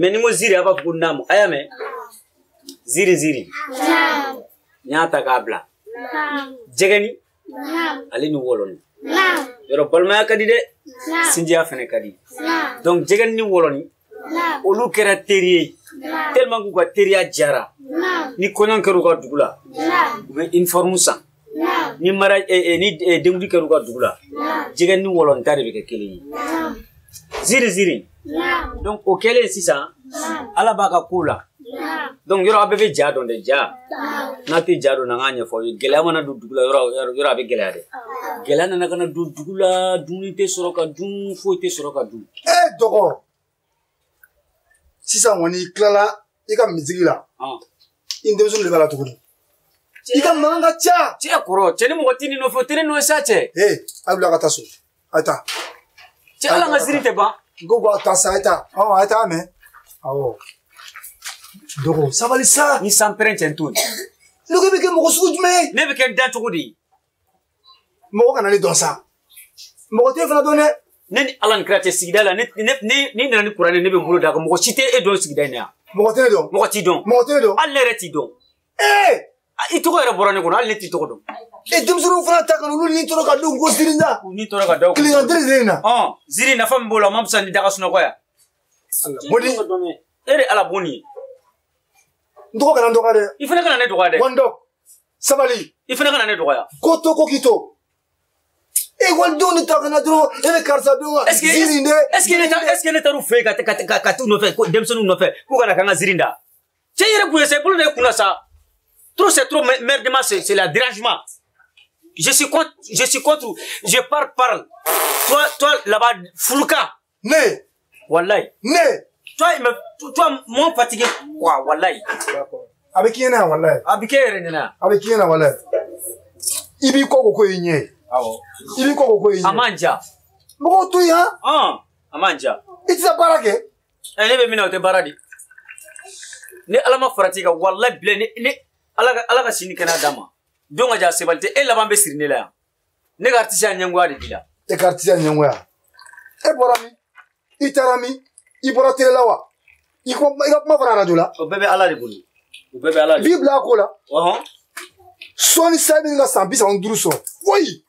mɛ ni ko ziri a b'a fɔ ko namu a y'a mɛn ziri ziri n y'a ta k'a bila jɛgɛni ale ni wɔlɔni yɔrɔ balimaya ka di dɛ sinjiya fɛnɛ ka di donc jɛgɛni ni wɔlɔni olu kɛra teri ye tellement k'u ka teriya jara ni kɔɲɔ kɛr'u ka dugu la u bɛ uniforme san ni mara eh, eh, ni eh, dengudi kɛr'u ka dugu la jɛgɛni ni wɔlɔni ta de bɛ kɛ kelen ye ziri ziri donc o kɛlen sisan ala b'a ka koo la donc yɔrɔ a bɛɛ bɛ ja dɔn dɛ ja n'a tɛ ja dɔn na k'a ɲɛfɔ ye gɛlɛya mana don dugu la yɔrɔ a bɛ gɛlɛya dɛ gɛlɛya nana kana don dugu la dumuni tɛ sɔrɔ ka dun foyi tɛ sɔrɔ ka dun. e dɔgɔ sisan kɔni i tilala i ka misiri la i denmisɛnw de b'a la tuguni i ka mankan ka ca. ni mɔgɔ tɛ ne nɔfɛ o tɛ sa cɛ. ee a so a ta. ala ka siri tɛ ban. gogo atasaeta oh un me Oh, dogo sabali sa ni samperen ten tun logo e beke tu sugu jume ne beke dan cogo di mogo kana le dɔn sa mogo te fana dɔn dɛ ne ni ala ni e sigida la ne ni nana ni ne be bolo da kan mɔgɔ si tɛ e do sigida t'i do. mɔgɔ tɛ ne dɔn t'i do. Eh! Ah, i tɔgɔ yɛrɛ bɔra ne kɔnɔ hali ne t'i tɔgɔ dɔn e denmisɛnninw fana ta ka na olu ni tɔɔrɔ ka da u ko zirinda u ni tɔɔrɔ ka da u kilegan tɛ zirin na ɔn ziri nafa min b'o la o man fisa ni daga sunɔgɔ ya bodi e de ala bon nin ye n tɔgɔ kana n dɔgɔya dɛ i fana kana ne dɔgɔya dɛ wandɔ sabali i fana kana ne dɔgɔya ko to ko k'i to ekɔlidenw eh, ni ta kana dɔrɔn e bɛ karisa don wa zirin dɛ est ce que ne taar'u fɛ yen ka t'u nɔfɛ denmisɛnninw nɔfɛ k'u kana k'an ka zirin da cɛ yɛrɛ kun ye sa i bolo de ye kun na sa Trop, c'est trop. Merdement, c'est le dérangement. Je suis contre, je suis contre. Je parle, parle. Toi, toi, là-bas, Foulouka. Né. Wallahi. Né. Toi, toi, moi fatigué. Quoi, Wallahi. Avec qui est-ce Wallahi? Ah, Avec qui est-ce Avec qui est-ce Ibi koko ko yenye. Awo. Ah, oh. Ibi koko ko yenye. Amanja. Moko tu hein? Ah, amanja. Iti sa baara kɛ. Eh, ne bɛ min na o tɛ baara de. Ala ma farati ka wallahi ne ala ka sini kɛnɛya d'a ma don ka ja sebali tɛ e laban bɛ siri ne la yan ne ka artisiya ɲɛngoya de b'i la e ka artisiya ɲɛngoya e bɔra min i taara min i bɔra tele la wa i ka kuma fana arajo la o bɛɛ bɛ ala de bolo o bɛɛ bɛ ala de b'i bila a ko la sɔɔni sa bɛ ka san bi saba ni duuru sɔrɔ foyi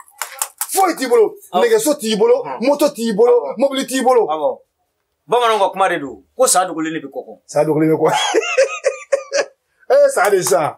foyi t'i bolo nɛgɛso t'i bolo moto t'i bolo mobili t'i bolo bamananw ka kuma de don ko sa dogolen de bɛ kɔkɔ sa dogolen bɛ kɔkɔ e ye sa de sa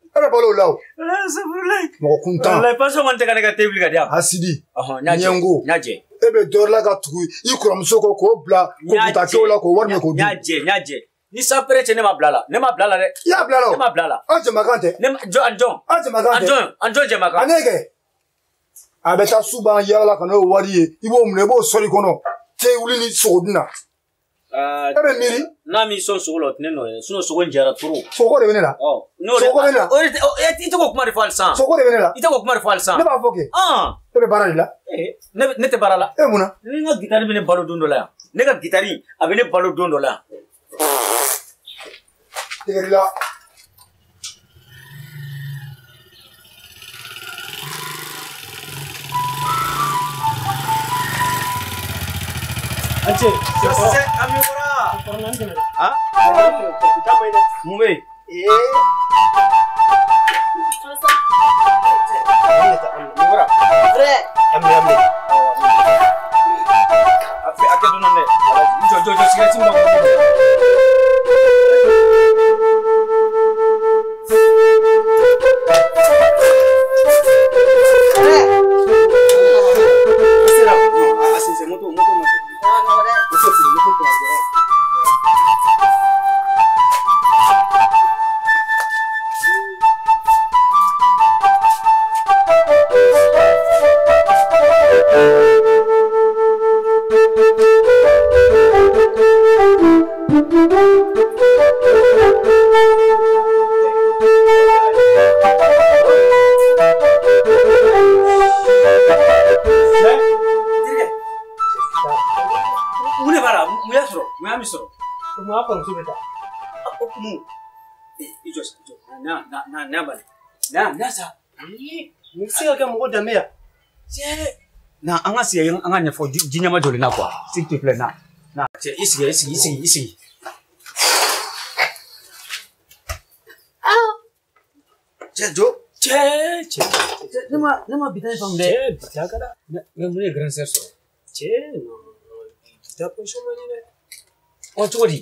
e balo o la o. mɔgɔ kuntan. walayi pasɔn kɔni tɛ ka ne ka tebili ka di yan. asidi ɲɛngo e bɛ dɔrɔla ka tugu i kɔrɔmuso kɔ k'o bila ko kuta la k'o wari minɛ k'o dun. n y'a ni san pɛrɛ cɛ ne ma bila la ne ma bila la dɛ. i y'a bila la o ne ma bila la. an jɛmakan tɛ. ne ma jɔn an jɔn. an jɛmakan tɛ an jɔn an jɔn jɛmakan. ani kɛ a bɛ taa su b'an yaala ka n'o wari ye i b'o minɛ i b'o sɔri kɔnɔ te wuli ni sogodun na. e bɛ miiri. n'a m'i sɔn sogo la o tɛ ne nɔ ye sinɔn sogo in jara toro. sogo de bɛ ne la. ɔ n'o de sogo bɛ ne la. i tɛ k'o kuma de fɔ hali san. sogo de bɛ ne la. i tɛ k'o kuma de fɔ hali san. ne b'a fɔ kɛ. e bɛ baara de la. ne tɛ baara la. e eh, mun na. ne ka gitari bɛ ne balo don dɔ la yan ne ka gitari a bɛ ne balo don dɔ la yan. tigɛli la. Ace. Sosai kami mura. Ha? Kita main. Mumbai. Eh. Sosai. Mana tak ambil mura? Re. Ambil ambil. Apa akhir tu nanti? Jom jom jom sekarang simbang. samu so beta mu ijo ijo na na na na bale na na sa ni si ga mu da meya je na an asi yayin an anya fo jinya ma dole na kwa sit to play na na je isi isi isi isi ah je jo je je nema nema bidan fam de je bidan kada ne mu ne grand sir so je no bidan ko shoma ne ne o tori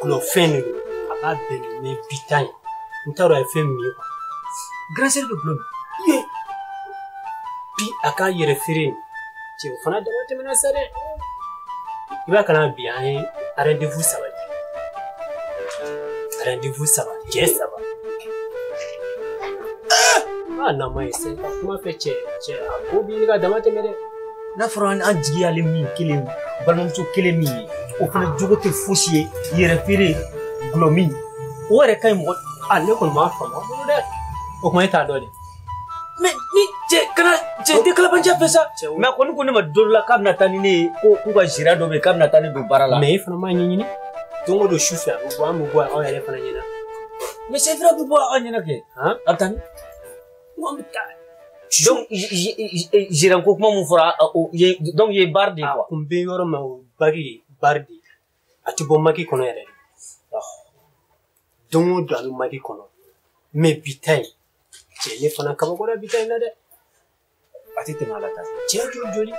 gulɔ fɛn de don a b'a bɛɛ de mɛ bi ta ye n t'a dɔn a ye fɛn min ye gransɛri bɛ gulɔ min bi a k'a yɛrɛ feere cɛ o fana dama tɛmɛna sa dɛ i b'a kana bi an ye rendez-vous saba de rendez-vous saba cɛ saba n'a nama ye sɛ ka kuma fɛ cɛ cɛ a ko b'i ka dama tɛmɛ dɛ n'a fɔra an jigiyalen min kelen balimamuso kelen min ye o fana jogo tɛ fosi ye yɛrɛfeere gulɔmin o yɛrɛ ka ɲi mɔgɔ ale kɔni m'a faamu a bolo dɛ o kuma e t'a de mɛ ni cɛ kana cɛ tɛ kalabanciya fɛ sa mɛ kɔni ko ne ma don dɔ la k'a bɛna taa ni ne ye ko k'u ka zira dɔ bɛ yen k'a bɛna taa ne don baara la mɛ e fana m'a ɲɛɲini don o don su fɛ a bɛ bɔ an bɛ bɔ yan anw yɛrɛ fana ɲɛna mɛ sɛfira bɛ bɔ anw ɲɛna kɛ a bɛ taa ni n ko an bɛ taa donc jiranko kuma mun fɔra donc ye baara de ye quoi n bɛ yɔrɔ min o bagi ye bari oh. de a ti bɔ maki kɔnɔ yɛrɛ don o don a bɛ maki kɔnɔ mɛ bi ta in cɛ ne fana kabakora bi ta in na dɛ a ti tɛmɛ a la tan cɛ joli joli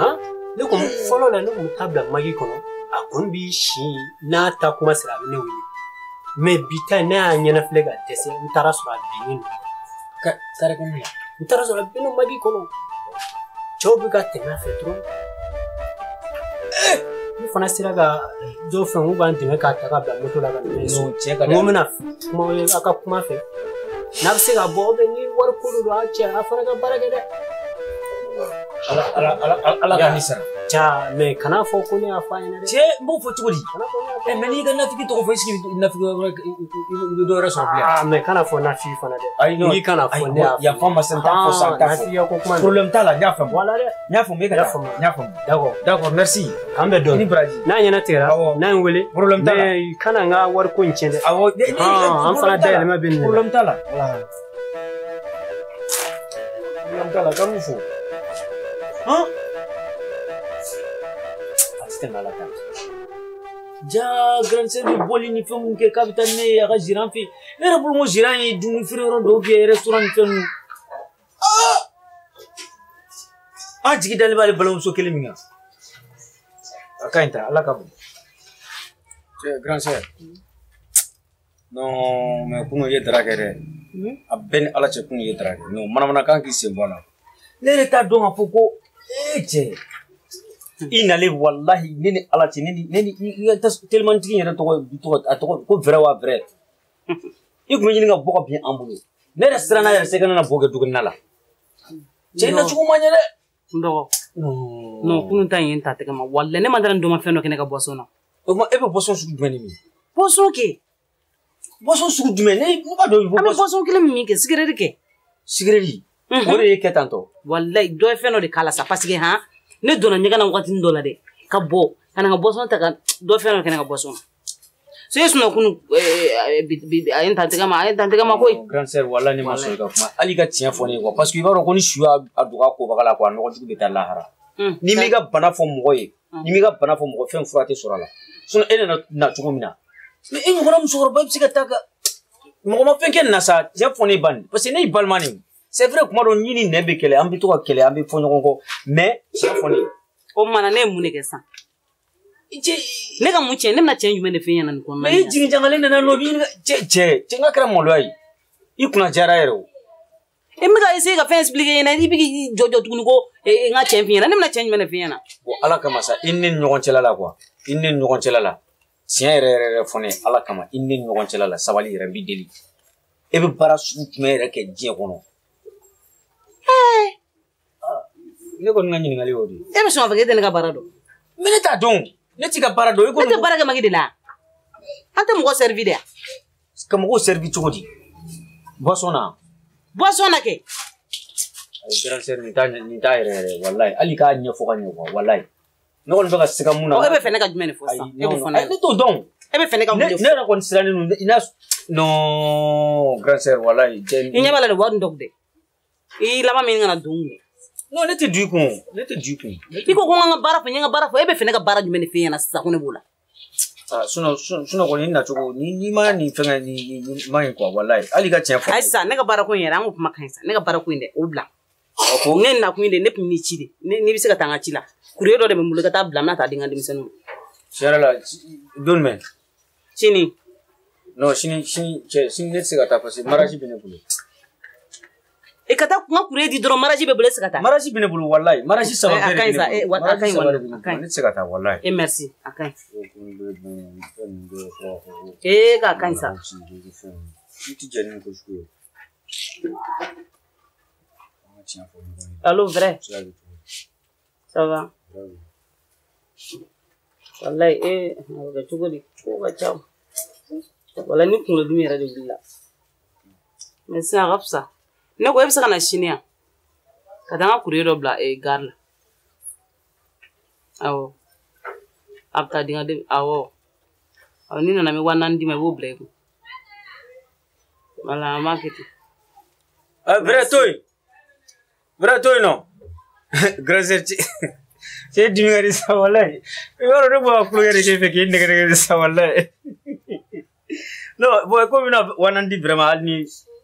han ne kun fɔlɔ la ne kun t'a bila maki kɔnɔ a kɔni b'i si n'a ta kuma sera a bɛ ne wele mɛ bi ta in ne y'a ɲɛna filɛ ka dɛsɛ n taara sɔrɔ a bilennen don ka taara kɔnɔ la n taara sɔrɔ a bilennen maki kɔnɔ cɛw bɛ ka tɛmɛ a fɛ dɔrɔn n fana sera ka dɔw fɛ n'u b'an dɛmɛ k'a ta ka bila moto la ka na so n ko n bɛna kuma aw ka kuma fɛ n'a bɛ se ka bɔ ni wari ko de don aw cɛ aw fana ka baara kɛ dɛ ala ala ala ala ka nin sara ja mɛ kana fɔ ko ne y'a fɔ a ɲɛna dɛ cɛ n b'o fɔ cogo di mɛ n'i ka nafiki tɔgɔ fɔ esigi nafiki i bɛ dɔ wɛrɛ sɔrɔ bilen mɛ kana fɔ nafiki fana dɛ ayi n'i kana fɔ ne y'a fɔ yafa ma se n t'a fɔ sa n t'a fɔ ko t'a la n y'a faamu wala dɛ n y'a faamu e ka y'a n y'a faamu d'accord d'accord merci k'an bɛ dɔn n'a ɲɛna tigɛra n'a ye n wele problème t'a la mɛ kana n ka na la tan ja grand sœur bɛ bɔli ni fɛn mun kɛ k'a bɛ taa ne ye a ka ziran fɛ ne yɛrɛ bolo ko ziran ye dumuni feere yɔrɔ dɔw kɛ restaurant ni fɛn ninnu ah! an ah, jigi dalen b'ale balimamuso kelen min kan ah, a ka ɲi ta ala ka bon grand sœur non mais kungo i ye dara kɛ dɛ a bɛɛ ni ala cɛ kungo i ye dara kɛ non manamanakan k'i sen bɔ a la ne yɛrɛ t'a dɔn k'a fɔ ko ee cɛ i nalen wallahi ne ni ala nini ne ni ne ni i ka telimantigi yɛrɛ tɔgɔ tɔgɔ a tɔgɔ ko vera wa vera i tun bɛ ɲini ka bɔ ka bin an bolo ne yɛrɛ siran n'a yɛrɛ se ka ne na bɔ kɛ duguni la cɛ na cogo man ɲɛ dɛ. n dɔgɔ non ta in ta tɛgɛ ma walahi ne ma dara nin dɔ ma fɛn ka boso na. o ma e boso bɔsɔn sugu jumɛn ni min. bɔsɔn kɛ. bɔsɔn sugu jumɛn ne ne b'a dɔn boso bɛ bɔsɔn. ke bɛ bɔsɔn kelen min kɛ ke kɛ. sigɛrɛti. o de y'e kɛ tan tɔ. walahi dɔ ye fɛn dɔ de k'a sa parce que han. ne donna ɲɛgɛn na wagatini dɔ la dɛ ka bɔ ka na ka bɔsɔn ta ka dɔ fɛn dɔ kɛnɛ ka bɔsɔn so ye sunɔ kunu a ye tantɛgɛ ma a ye tantɛgɛ ma koyi grand sœur wala ne ma sɔn i ka kuma hali ka tiɲɛ fɔ ne ye quoi parce que i b'a dɔn ko ni su y'a dogo a kobaga la quoi a nɔgɔ jugu bɛ taa lahara hmm. hmm. n'i m'i ka bana fɔ mɔgɔ ye n'i m'i ka bana fɔ mɔgɔ fɛn fura tɛ sɔrɔ a la sinon e nana na cogo min na mais e ɲɔgɔnna musokɔrɔba e bɛ se ka taa ka mɔgɔ ma fɛn kɛ nin na sa tiɲɛ fɔ ne ba nin parce que ne y'i balima nin c'est vrai kuma dɔ ɲi ni nɛn bɛ kɛlɛ an bɛ to ka kɛlɛ an bɛ fɔ ɲɔgɔn kɔ mais tiɲɛ fɔ ne ye. o mana ne ye mun de kɛ sisan. cɛ ne ka mun tiɲɛ ne bɛna tiɲɛ jumɛn de f'i ɲɛna nin kɔnɔna na. mais i jigin jangalen nana nɔ b'i cɛ cɛ cɛ n ka kɛra maloya ye i kunna diyara yɛrɛ o. E i bɛ ka essayer ka fɛn expliquer ɲɛna i bɛ k'i jɔ jɔ tuguni ko e, e, n ka tiɲɛ f'i ɲɛna ne bɛna tiɲɛ jumɛn de f'i ɲɛna. bon ala kama sa i ni ne ni ɲɔgɔn cɛla la quoi i ni ne ni ɲɔgɔn cɛla la tiɲɛ yɛrɛ yɛrɛ yɛrɛ fɔ ne ye ala kama i ni ne ni ɲɔgɔn cɛla la sabali yɛrɛ n b'i deli e bɛ baara sugu jumɛn yɛrɛ kɛ diɲɛ kɔnɔ ne kɔni ka ɲininkali y'o de ye. e bɛ sɔn k'a fɔ k'e tɛ ne ka baara dɔn. mɛ ne t'a dɔn ne t'i ka baara dɔn e kɔni. ne tɛ baara kɛ maki de la an tɛ mɔgɔ sɛrifi de ya. ka mɔgɔw sɛrifi cogo di bɔsɔn na. bɔsɔn na kɛ. ayi grand sœur nin t'a nin t'a yɛrɛ yɛrɛ walayi hali k'a ɲɛfɔ ka ɲɛ kuwa walayi ne kɔni bɛ ka siga mun na. e bɛ fɛ ne ka jumɛn de fɔ sisan e b'o fɔ ne ye. ne t'o dɔn. e bɛ fɛ ne ka mun de fɔ. ne yɛrɛ kɔni sirannen don n'a non grand sœur walayi. i ɲɛ b'a la dɛ wari in dɛ i laban min kana dun nete non ne tɛ dun i kun ne tɛ dun i kun i ko ko n ka n ka baara fɔ n ye n ka baara fɔ e bɛ fɛ ne ka baara jumɛn de f'e ɲɛna sisan ko ne b'o la sinɔ ah, sinɔ kɔni i nacogo ni n'i ma nin fɛngɛ ni ma ɲi kuwa walayi hali i ka tiɲɛ fɔ ayi sisan ne ka baara ko in yɛrɛ an k'o kuma ka ɲi sisan ne ka baara ko in dɛ o bila ko ne nakun de ne kun ni ci de n'i bɛ se ka taa n ka ci la kuruye dɔ de bɛ n bolo ka taa bila n bɛna taa di n ka denmisɛnninw ma tiɲɛ yɛrɛ la don jumɛn sini non sini sini cɛ sini ne tɛ se ka taa parce que bɛ ne bolo e eh, ka kuma kure di dɔrɔn maraji bɛ bolo e se ka taa maraji bɛ ne bolo walayi maraji saba bɛɛ eh, de bɛ ne bolo eh, maraji saba de bɛ ne bolo ne tɛ se ka taa walayi e merci a ka ɲi ee sa i ti ko sugu ye vrai ça va walayi e a bɛ kɛ cogo di ko ka ca walayi ni kunkolodimi yɛrɛ de wulila mɛ ne ko e bɛ se ka na sini yan ka taa n ka kurye dɔ bila eh, gari la awɔ a bɛ taa de awɔ awɔ n'i nana n bɛ wa naani d'i ma i b'o bila i kun wala an b'a kɛ ten. bɛrɛ to yen bɛrɛ to yen nɔ gɛrɛsɛri ti. se dimi ka di sa walayi i b'a dɔn ne bɔra kulonkɛ de k'e fɛ k'e nɛgɛ nɛgɛ de sa walayi non bon na wa naani di vraiment hali ni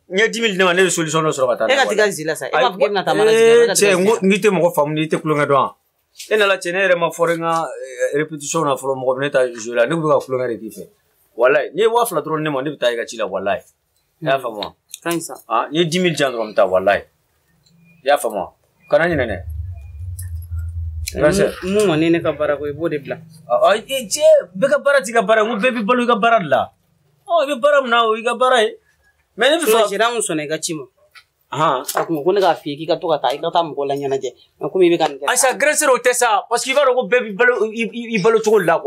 n ye dimi di ne ma ne bɛ solution dɔ sɔrɔ ka taa n'a ye. e ka t'i ka la sa e b'a fɔ k'e bɛna taa eh, mana zi la. ee cɛ n ko n'i tɛ mɔgɔ faamu n'i la kulonkɛ dɔn wa. e nana cɛ ne yɛrɛ ma fɔra n ka eh, repetition na fɔlɔ mɔgɔ bɛ ne ta jouer la ne bɛ ka kulonkɛ de k'i fɛ walayi n'i ye waa fila dɔrɔn ne ma ne bɛ taa i la walayi. i y'a hmm. faamu wa. ka ɲi sa. ah n'i ye dimi di yan dɔrɔn n bɛ taa walayi. i y'a faamu wa kana ɲinɛ dɛ. mun kɔni ye ne ka baara ko ye i b'o de bila. Ah, ah, cɛ bɛɛ ka baara t'i ka baara ye n ko bɛɛ bɛ balo i ka baara de la. ɔ i bɛ baara min na o y'i ka baara ye. Mɛ ne bɛ mun sɔnna i ka ci ma. A tun ko ne f'i k'i ka to ka taa i ka taa mɔgɔw la ɲɛnajɛ mɛ komi i bɛ ka nin kɛ. Ayisa gɛrɛsɛrɛ o tɛ sa parce que balo i balo la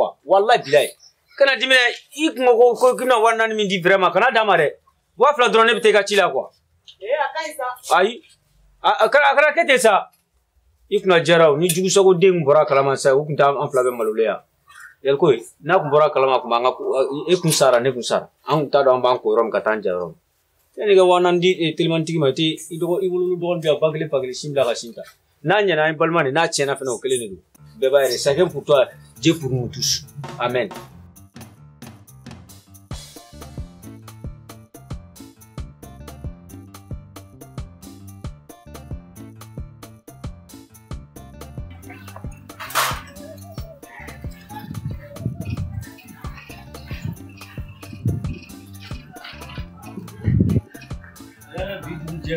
Kana ko ko k'i di Birama kana d'a ma dɛ waa fila dɔrɔn ne bɛ taa la quoi. Eh, ee a sa. Ayi a kɛra a kɛra sa i kunna jɛra o ni jugusago den kun bɔra a kalama sa u tun ya. n'a kun kalama ma kun e kun sara ne kun sara an t'a dɔn an ko ka yani eh, ka waa naani di telimantigi ma i tɛ i dɔgɔ i wololu dɔgɔnin bila ba kelen ba kelen sin bila ka sin ta n'a ɲɛna an ye balima de n'a tiɲɛna fana o kelen de don bɛɛ b'a yɛrɛ sakɛ pour toi je pour nous tous amen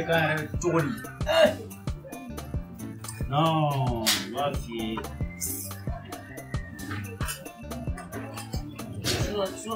正解チョコリーノーマシ شو شو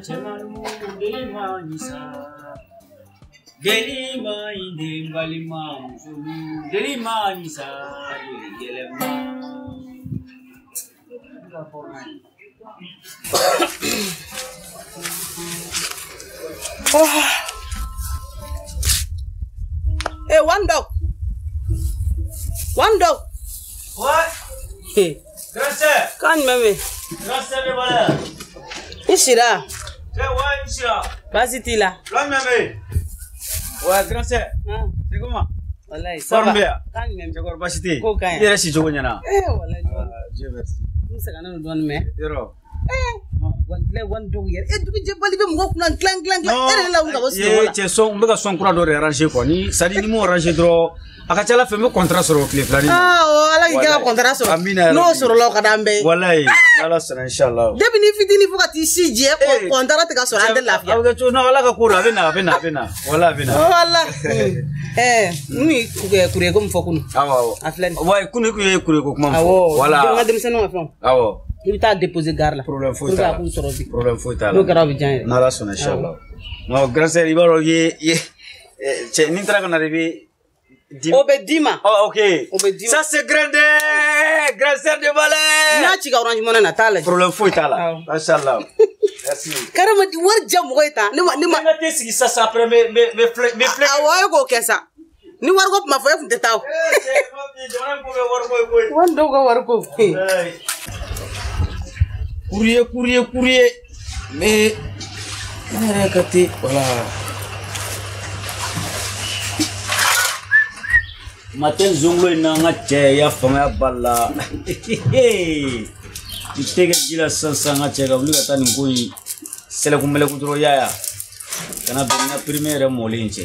gelima nisa gelima inde galima musulu gelima nisa gelima oh. Hey, one dog. One dog. What? Hey. Gracias. Kan mami. Gracias, mi bala. Isira. Baasi hmm. t'i la. Fula min bɛ yen. Wa gɛrɛsɛ. Segu ma. Walayi saba. Kɔrɔ bɛ yan. K'a ɲinɛ cɛkɔrɔ baasi tɛ yen. Ko ka ɲi. I yɛrɛ si cogo ɲɛna. Ee walayi. Dieu merci. N sɛgɛnnen don me. mɛ. Eh. walayi wani dɔw yɛrɛ e dugujɛ bali bɛ mɔgɔ kunna gilan gilan gilan e yɛrɛ la ka bɔ sunɔgɔ la cɛ sɔn n bɛ ka sɔn kura dɔ de arrange quoi ni c'est à dire ni m'o arrange dɔrɔn a ka ca ala fɛ n bɛ contrat sɔrɔ tile fila ni awɔ ah, oh, ala k'i kɛ ka contrat sɔrɔ amina yɛrɛ n'o sɔrɔla o ka d'an bɛɛ ye walayi ya n'ala sɔnna inshallah depuis ni fitini fo ka t'i si jɛ contrat tɛ ka sɔrɔ an tɛ lafiya a bɛ kɛ cogo non ala ka ko don a bɛ na a bɛ na a bɛ na wala a bɛ na wala ɛɛ n'u ye kureko min fɔ kunu awɔ awɔ a filɛ nin ye wayi kunu kun ye kureko kuma min fɔ wala an ka denmisɛnninw ka fɛnw awɔ Il bɛ taa déposer gare la problème foyi t'a a la n'o ah, eh, oh, ben, oh, ok oh, ben, ça grande eh, de Valais n'a orange problème ah, merci hein? ma ne ma après courrier courrier courrier mais ne yɛrɛ ka te wala matin zongulo in na n ka cɛ y'a faamuya ba la i tɛgɛ ji la sisan sisan n ka cɛ ka wuli ka taa nin ko in sɛlɛkunbɛlɛku dɔrɔn y'a ya kana bɛn n ka premier yɛrɛ mɔlen cɛ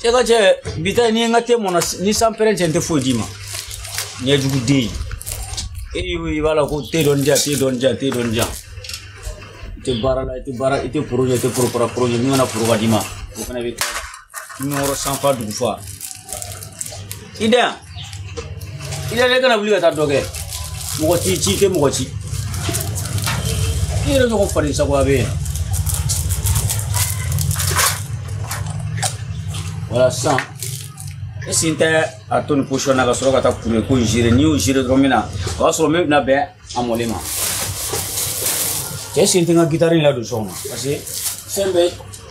cɛ ka cɛ bi ta ni n ka te mɔna ni san pɛrɛn cɛ n tɛ foyi d'i ma ɲɛjugu den ye Iwi walau ku tidur dia tidur dia tidur dia. Itu bara lah itu bara itu puru itu puru pura puru jadi mana puru kadima. Bukan itu. Ini orang sampah dufa. Ida, ida leka nak beli kata doge. Muka cici ke muka cici. Ini orang kau faham sahaja abe. Walau sang. i sin a to nin posiyɔn na ka sɔrɔ ka taa kuru ko zire n'i y'o zire dɔrɔn min na o y'a sɔrɔ min bɛna bɛn a mɔlen ma cɛ sen tɛ n ka gitari ladon sɔn ma parce que fɛn bɛɛ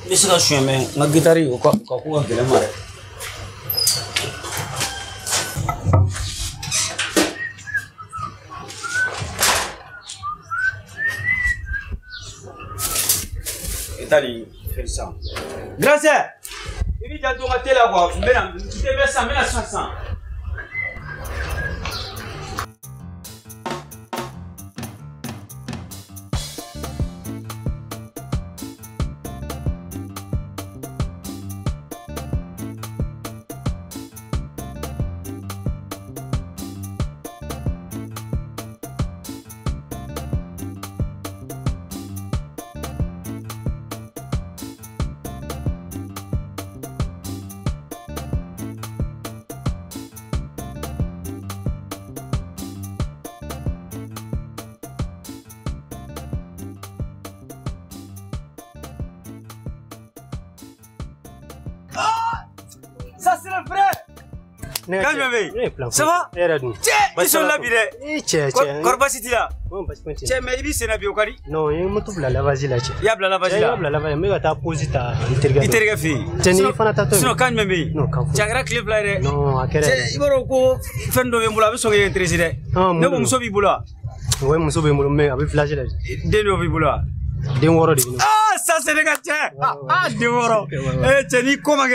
bɛ se ka sonyɛ mɛ n ka gitari o ka ko ka gɛlɛn ma dɛ i ta la là, vous mettez bien ça, mettez la 500. Calme bébé. Ça va Chez Ils sont là, bire. Chez, chez. Korba City là. Chez, mais il est là, bio kari. Non, il est tout blala vazi là, chez. Il est blala vazi là. Il est blala vazi. Mais quand t'as posé ta interga. Interga fi. Chez, il fana tato. Sinon, calme bébé. Non, calme. Chez, agra clip là, re. Non, akere. Chez, il va roko. Fendo bembula, mais songe intéressé re. Ne bon muso bibula. Ouais, muso bembula, mais avec flash là. Deno bibula. Den woro de. c'est Ah, eh, comment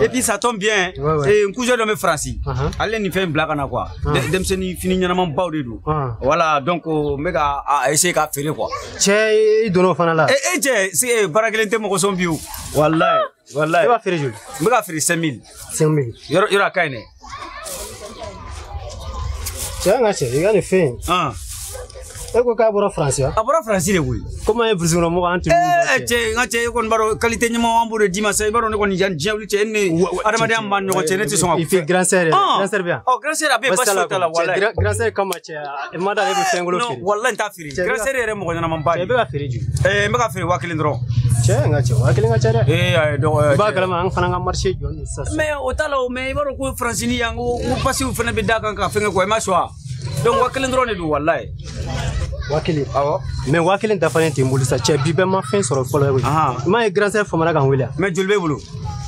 Et puis, ça tombe bien. Hein. Et un coup, de nommé Francis. Uh-huh. Allez, ni fait une blague, on quoi. Uh-huh. Demseni fini ɲɛnaman pas de du. Uh-huh. Voilà, donc, euh, mega a essayer eh, eh, qu'à faire quoi. Cɛ i donna au final. là. Eh, cɛ c'est kelen tɛ mɔgɔ mon bi o. Voilà, voilà. E b'a faire joli? Mega bɛ 5000. 5000. aura yɔrɔ a Tchè, ɲi dɛ. Cɛ les e ko k'a bɔra faransi wa ya. a bɔra faransi de koyi komi Eh, ye burusi kɔnɔ mɔgɔ an tɛ ee cɛ n ka cɛ e kɔni b'a dɔn kalite ɲɛmɔgɔ an b'o de d'i ma sisan i b'a dɔn ne kɔni diɲɛ wuli cɛ ne adamadenya min b'an ni ɲɔgɔn cɛ ne tɛ sɔn ka i fi grand sœur grand sœur bɛ yan ɔ grand sœur a bɛ yen basi foyi t'a la walayi grand sœur kama cɛ i ma da ale bɛ fɛn kolo feere walayi n t'a feere grand sœur yɛrɛ mɔgɔ ɲɛnama ba de cɛ Eh, bɛ ka feere joli ɛɛ n bɛ ka Eh, waa ya, ya, eh. dɔrɔn cɛ n ka cɛ waa kelen ka ca dɛ ee a ye dɔgɔ i b'a kalama an donc wa kelen dɔrɔn de don walayi wa kelen awɔ mɛ wa kelen dafalen tɛ n bolo sa cɛ bi bɛɛ ma fɛn sɔrɔ fɔlɔ i m'a ye gransɛr famana kan wele mɛ joli bɛ e bolo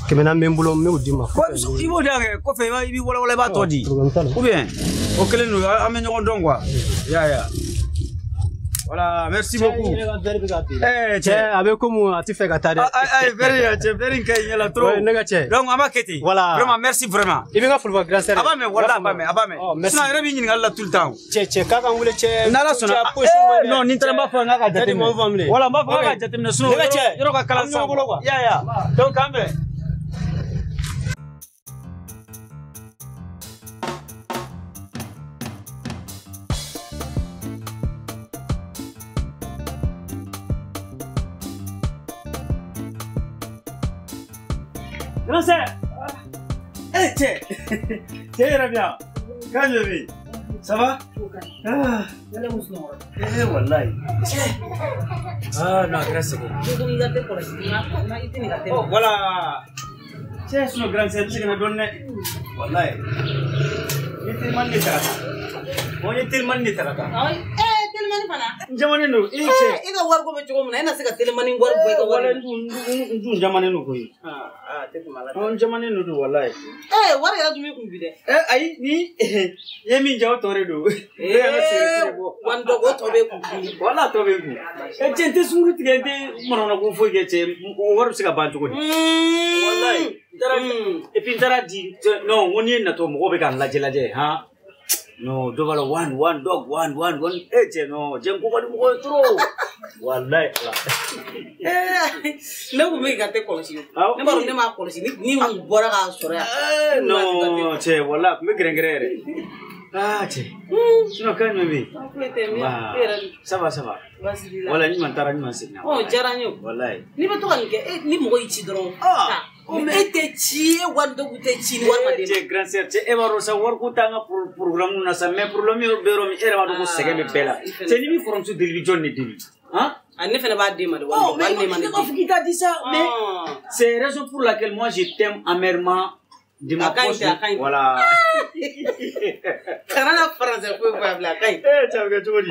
kɛmɛ na bɛ n bolo n b'o d'i ma i b'o di a kɛ kɔfɛ i b'i walawala i b'a tɔ di o kelen don an bɛ ɲɔgɔn dɔn quoi Voilà, merci beaucoup. Eh, cɛ a bɛ komi a tɛ fɛ ka taa dɛ. Ayi verre yɛrɛ cɛ verre in ka ɲi ɲɛla trop. Ne ka cɛ. Donc an b'a kɛ ten. Voilà. Vraiment merci vraiment. I bɛ n ka foliba grand sœur. A b'a mɛn wala a b'a mɛn a b'a mɛn. Sinon a yɛrɛ b'i ɲininkali la tout le temps. Cɛ cɛ k'a ka n wele cɛ. N'ala sɔnna. Non nin taara n b'a fɔ k'a ka jateminɛ. Wala n b'a fɔ k'a ka jateminɛ. Sinon yɔrɔ ka kalan sisan. Y'a y'a. Donc k'an bɛn. Tete! Tete Rabia! Kan Jabi! Ça va Ah wallahi. Ah non, grâce à vous. Oh voilà. c e s sur le grand service que nous d o n n a l l a h i Il est tellement de t a l a t a On est tellement de tarata. telimani fana jamanen do i cɛ i ka wariko bɛ cogo min na i na se ka telimani wari bɔ i ka wari n dun jamanen do koyi n jamanen do don walayi ee wari yɛrɛ dun b'i kun bi dɛ ayi ni ye min ja o tɔ de do ne yɛrɛ sɛgɛn tɛ bɔ wa n dɔgɔ tɔ bɛ kun wala tɔ bɛ kun ɛ cɛ n tɛ sunkuru tigɛ n tɛ manamana ko foyi kɛ cɛ o wari bɛ se ka ban cogo di walayi n taara et puis n taara di non n ko n'i ye natɔ mɔgɔw bɛ ka n lajɛ lajɛ han no do kalau one one dog one one one eh eche no jengo kau dimo tro wallahi eh na lah. mega te kolosi polisi. baro ni mah polisi ni ni mah borak kau sore ya. eh, no ya. che wala me kering kering. ah che siapa kan me bi ça sabar. Sabar, wala ni mantara ni mansigna oh jaranyo Wala. ni kan? ke eh, ni mo ichi dron ah e tɛ ci ye wari dɔ kun tɛ ci ni wari ma deli. cɛ grand sœur cɛ e b'a dɔn sa wariko t'an ka programme na sa mais problème bɛ yɔrɔ min e yɛrɛ b'a dɔn ko sɛgɛn bɛ bɛɛ la cɛ n'i b'i kɔrɔmuso deli i bɛ jɔn de deli. Ah, ah, ne fana b'a den ma de walima wali ne ma ne den. K'i ka di sa mais c'est raison pour laquelle moi je t'aime amèrement de ma poche. A ka ɲi voilà. Kana na faransɛ foyi foyi a bila a ka ɲi. Ee cɛ a bɛ kɛ cogo di.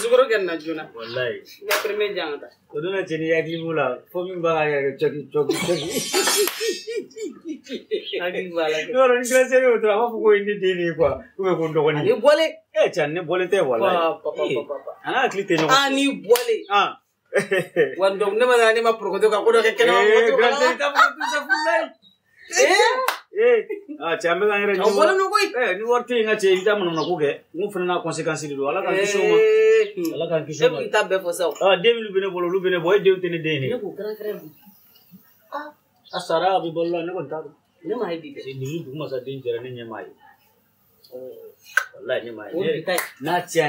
sukaro kɛ na joona walayi i ka perime jan ka taa o donna cɛ ni hakili b'u la fo min b'a ka yɛrɛ cɔki cɔki cɔki hakili b'a la n'o tɛ ni dɔ seri o dɔrɔn a b'a fɔ ko ye ne den de ye kuwa ko bɛ ko n dɔgɔnin ani bɔlen ee cɛ ne bɔlen tɛ walayi a n'a hakili tɛ ɲɔgɔn an ni bɔlen wa dɔnku ne ma nana ne ma porokoto ka ko dɔ kɛ kɛnɛma mɔgɔ t'o la grand seri t'a fɔ ko tu sais furu la ye jambe kan yɛrɛ ɲuman. o ko ye. ni wari tɛ yen ka cɛ i bɛ taa manamana ko kɛ n ko fana n'a de don ala k'an kisi o ma ala k'an kisi o ma. e b'i ta bɛɛ fɔ sa o. den minnu bɛ ne bolo olu bɛ ne bɔ e denw tɛ ne den ye. ne k'o kɛrɛnkɛrɛn bi. a sara a bɛ balo la ne kɔni t'a dɔn. ne m'a ye bi dɛ. ninnu dugu masa jɛra ne ɲɛ ye. walayi ne m'a ye. o de ta ye.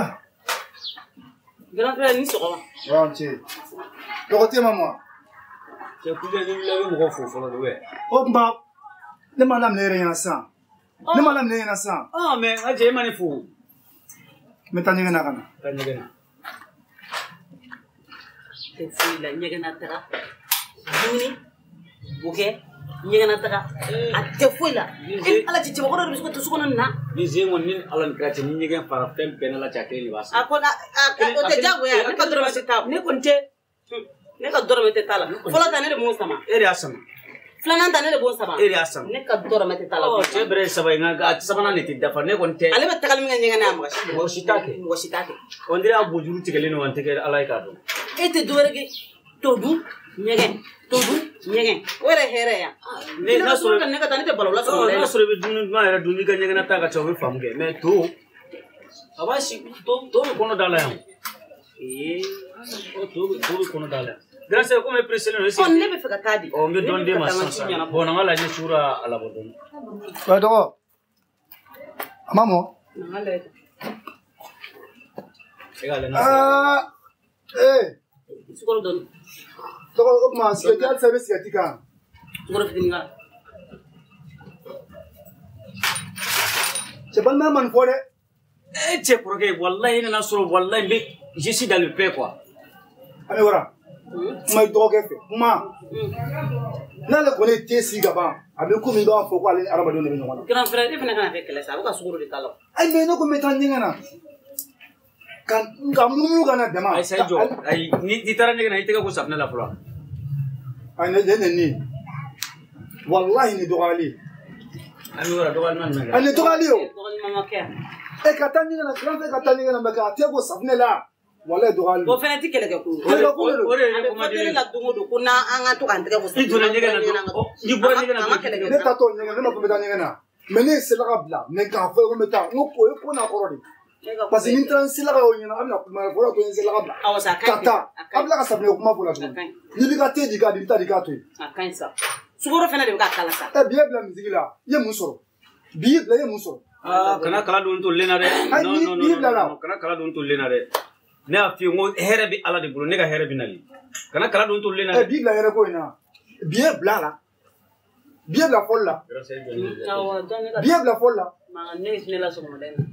n'a Grand frère ni sɔgɔma. Ɔn ce. Dɔgɔ te ma mɔ. Cɛ kujɛ ni wulila i bɛ mɔgɔ fo fɔlɔ de wɛ. O tuma ne ma laminɛ yɛrɛ ɲɛna sisan. Ne ma laminɛ ɲɛna sisan. Ɔn mɛ a jɛ e ma ne fo. N bɛ taa ɲɛgɛn na ka na. Taa ɲɛgɛn na. Tɛ foyi la ɲɛgɛn na taga. Dumuni o kɛ ñegana taga a tɛ foyi la ala cɛ cɛbakɔrɔ de bɛ se ka to so kɔnɔ nin na ni zen kɔni ni ala ni kira cɛ ni ɲɛgɛn fara fɛn bɛɛ n'ala cɛ a kelen de b'a san a kɔni o tɛ diyagoya ne ka dɔrɔmɛ tɛ la sama e sama filanan ta ne de sama e sama ne ka dɔrɔmɛ tɛ t'a la oh, cɛ bɛrɛ ye saba ye nka sabanan de tɛ dafa ne kɔni tɛ ale bɛ tagali min kɛ ɲɛgɛn na yan mɔgɔ si t'a kɛ mɔgɔ si t'a kɛ on dirait a ɲɛgɛn tobi ɲɛgɛn o yɛrɛ hɛrɛ yan n'a sɔrɔ ne ka taa ne tɛ balawu lasɔrɔ n'a sɔrɔ i bɛ dumuni duman yɛrɛ dun n'i ka ɲɛgɛn ta ka ca o bɛ faamu kɛ mɛ to a b'a si to to bɛ kɔnɔ da la yan ee to bɛ to bɛ kɔnɔ da la yan gracias komi e pereselen don ɔ ne bɛ fɛ ka taa di ɔ n bɛ dɔɔnin d'e ma sisan sisan bɔn an ka lajɛ sugu a labɔ dɔɔni. wa dɔgɔ a ma mɔ. aa ee. sukaro dɔɔni. tɔgɔ o tuma sigɛriti halisa i bɛ sigɛriti kan. sukaro fitinin k'a la. cɛ balimaya ma nin fɔ dɛ. ee eh, cɛ kɔrɔkɛ walayi nana sɔrɔ walayi n bɛ jesi da le bɛɛ kuwa. ale wara kuma i dɔgɔkɛ fɛ kuma n'ale kɔni te sigi ka ban a bɛ komi i b'a fɔ ko ale ni adamadenw de bɛ ɲɔgɔn na. grand frère e fana kana kɛ kɛlɛ sa a bɛ ka sukaro de k'a la. ayi mɛ ne ko n bɛ taa ɲɛgɛn na. kan ka munumunu ka na dama ayi sayi jɔ ni i taara nɛgɛ na i tɛgɛ la fɔlɔ ayi ne ne ni walahi ni dɔgɔyali an bɛ yɔrɔ dɔgɔyali ni o dɔgɔyali mama ma e ka taa e na kilan fɛ ka taa na mɛ k'a tɛgɛ ko la wala dɔgɔyali ko kɛlɛkɛ ko la k'an tega ku safunɛ i donna ɲɛgɛn na n'i bɔra ɲɛgɛn na ne ta t'o ɲɛgɛn ne ma fɔ n bɛ na mɛ ne ye sela ka k'a fɔ ko e ko n'a parce que ah, ni n taara n selaka o ɲɛna a bɛna kuma fɔ o de y'a to n ye n selaka bila ka taa a bɛ tila ka safunɛ ko kuma fɔ o la tuguni n'i b'i ka te di k'a di i bɛ taa di k'a to yen. a ka ɲi sa sukaro fana de bɛ k'a kala sa. ɛ eh, bi e bila misigi la i ye mun sɔrɔ bi e bila i ye mun sɔrɔ. aa ah, kana kala don n tolilen na dɛ. ayi ah, ni bi bila la. kana kala don n tolilen na dɛ ne y'a f'i ye n ko hɛrɛ bɛ ala de bolo ne ka hɛrɛ bɛ nali kana kala don n tolilen na dɛ. ɛ eh, bi bila hɛrɛ ko in na bi e bila la bi e bila fɔli la bi e bila fɔli la. ne ye hinɛ la sɔgɔmada in na.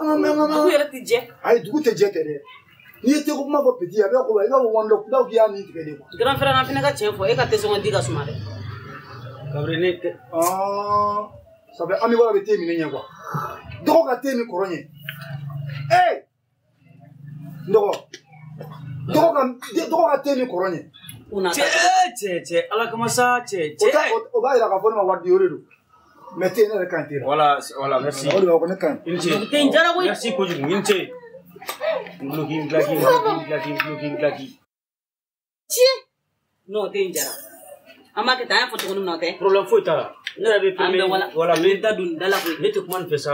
Aku yɛrɛ tɛ jɛ. Ayi dugu tɛ jɛ tɛ dɛ. N'i ye Segu kuma fɔ Petit ye a b'a fɔ ko i y'a nin tigɛ de quoi grand frère an fana ka tiɲɛ fɔ e ka tesɔngɔdi ka suma dɛ. Kabini Ami Wala bɛ te minɛ ɲɛ quoi dɔgɔ ka te min kɔrɔ ɲɛ ee n dɔgɔ te Ala kama sa cɛ O b'a k'a fɔ ne ma wari mɛ te ne yɛrɛ kan tɛ la wala wala merci o de b'a fɔ ko ne kan i ni ce ten jara koyi merci kojugu i ni ce n duloki n duloki n duloki n duloki n duloki tiɲɛ n'o tɛ n jara an b'a kɛ tan an y'a fɔ cogo min na o tɛ problème foyi t'a la ne yɛrɛ bɛ an bɛ wala wala n bɛ n da don nin da la koyi ne tɛ kuma nin fɛ sa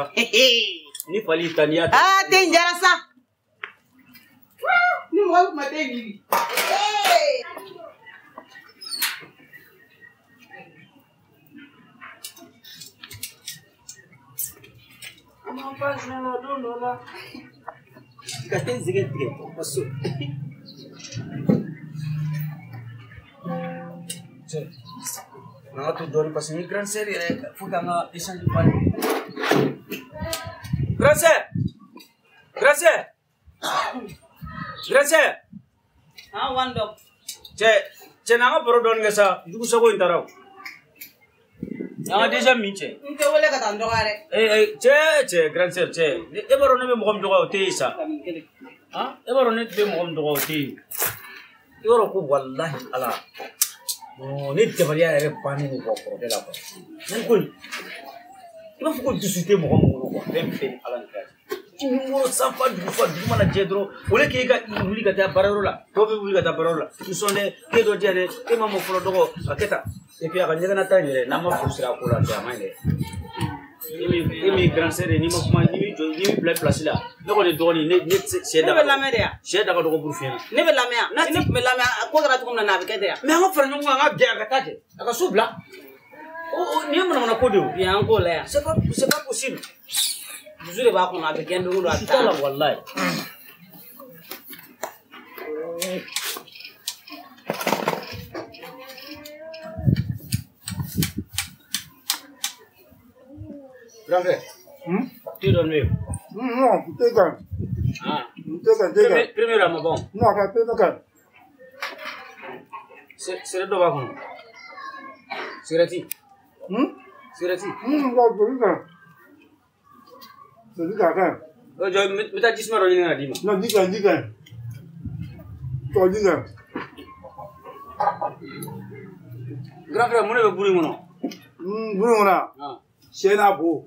ni fali y'i ta n'i y'a ta aa ten jara sa ni mɔgɔ kuma tɛ nin katenzi gategeto basu Cek, tudor pa si Grand Sir seri, nga isang lupan Grand Sir Grand Grace, Grace, Grace, ah one dog Cek, cek nggak perlu nga sa Juga ko sa ko ɲaga déjà min cɛ n tɛ wele ka taa n dɔgɔya dɛ cɛ cɛ grande sœur cɛ e eh, eh, eh, b'a dɔn ne bɛ mɔgɔ min dɔgɔya o tɛ yen sa e b'a dɔn ne bɛ mɔgɔ min dɔgɔya o tɛ yen i b'a dɔn ko walahi ala ne dabaliya yɛrɛ bannen don wa kɔrɔkɛ la kuwa ne ko in i b'a fɔ ko dusu tɛ mɔgɔ min bolo kuwa fɛn bɛɛ ni ala ni kira cɛ nimoro sanfa dugu fa dugu mana jɛ dɔrɔn o le k'e ka wuli ka taa baarayɔrɔ la dɔw bɛ wuli ka taa baarayɔrɔ la nisɔn dɛ k'e dɔ diya dɛ e ma mɔ fɔlɔ dɔgɔ a kɛ tan e p u i a quand on a tant de n'a pas poussé à courir à main. I m'i grand sœur n'i ma kuma n'i b'i jɔ n'i b'i bila place la ne kɔni dɔgɔnin ne ne sɛ da ne bɛ lamɛn de yan s e da ka dɔgɔ buru fiɲɛ ne bɛ l a m e n yan ne tun bɛ lamɛn a ko kɛra cogo min na a bɛ kɛ ten yan mɛ an ka fara ɲɔgɔn kan an ka bɛn an ka taa kɛ a ka so bila o nin ye manamana ko de ye o bi an k'o la yan c'est pas c'est pas possible dusu de b'a kɔnɔ a bɛ gɛn don o don a t'a la walayi. l Grande. Hmm? Tu donnes mieux. Non, tu gagnes. Ah. Tu gagnes, tu gagnes. Premier amour bon. Non, tu gagnes. Sira dɔ b'a kɔnɔ sigɛrɛti sigɛrɛti joli kan joli ka kan jɔ n bɛ taa jisuma dɔ ɲini ka d'i ma ji kan ji kan tɔ ji kan grand frère mun de bɛ buru in kɔnɔ buru in kɔnɔ sɛ n'a bo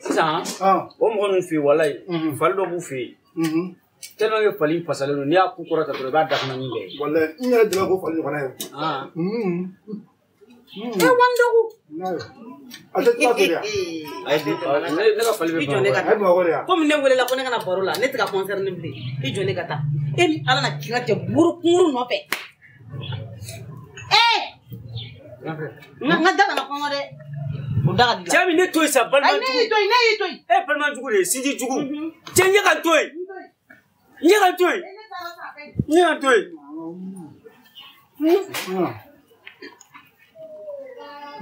sisan ah. o mɔgɔ ninnu fɛ yen wala ye mhm. fali dɔ b'u fɛ yen mhm. tellement que fali fasalen don n'i y'a ku kɔrɔta dɔrɔn i b'a dakana min bɛɛ ye. wala n yɛrɛ dɛmɛ ko fali ɲɔgɔnna ye. e wali dɔgɔ. a tɛ tila to de yan. ayi ne ka fali bɛ ban a ye bamakɔ de yan. komi ne welela ko ne kana baro la ne tɛ ka concerné bilen i jɔ ne ka taa e ni ala na kira cɛ buru kunkuru nɔfɛ. ee eh! n ka da kana kɔngɔ dɛ. cɛ min ne to yen sa balimajugu e balimajugu de ye sinji jugu cɛ ɲɛ ka to yen ɲɛ ka to yen ɲɛ ka to yen. n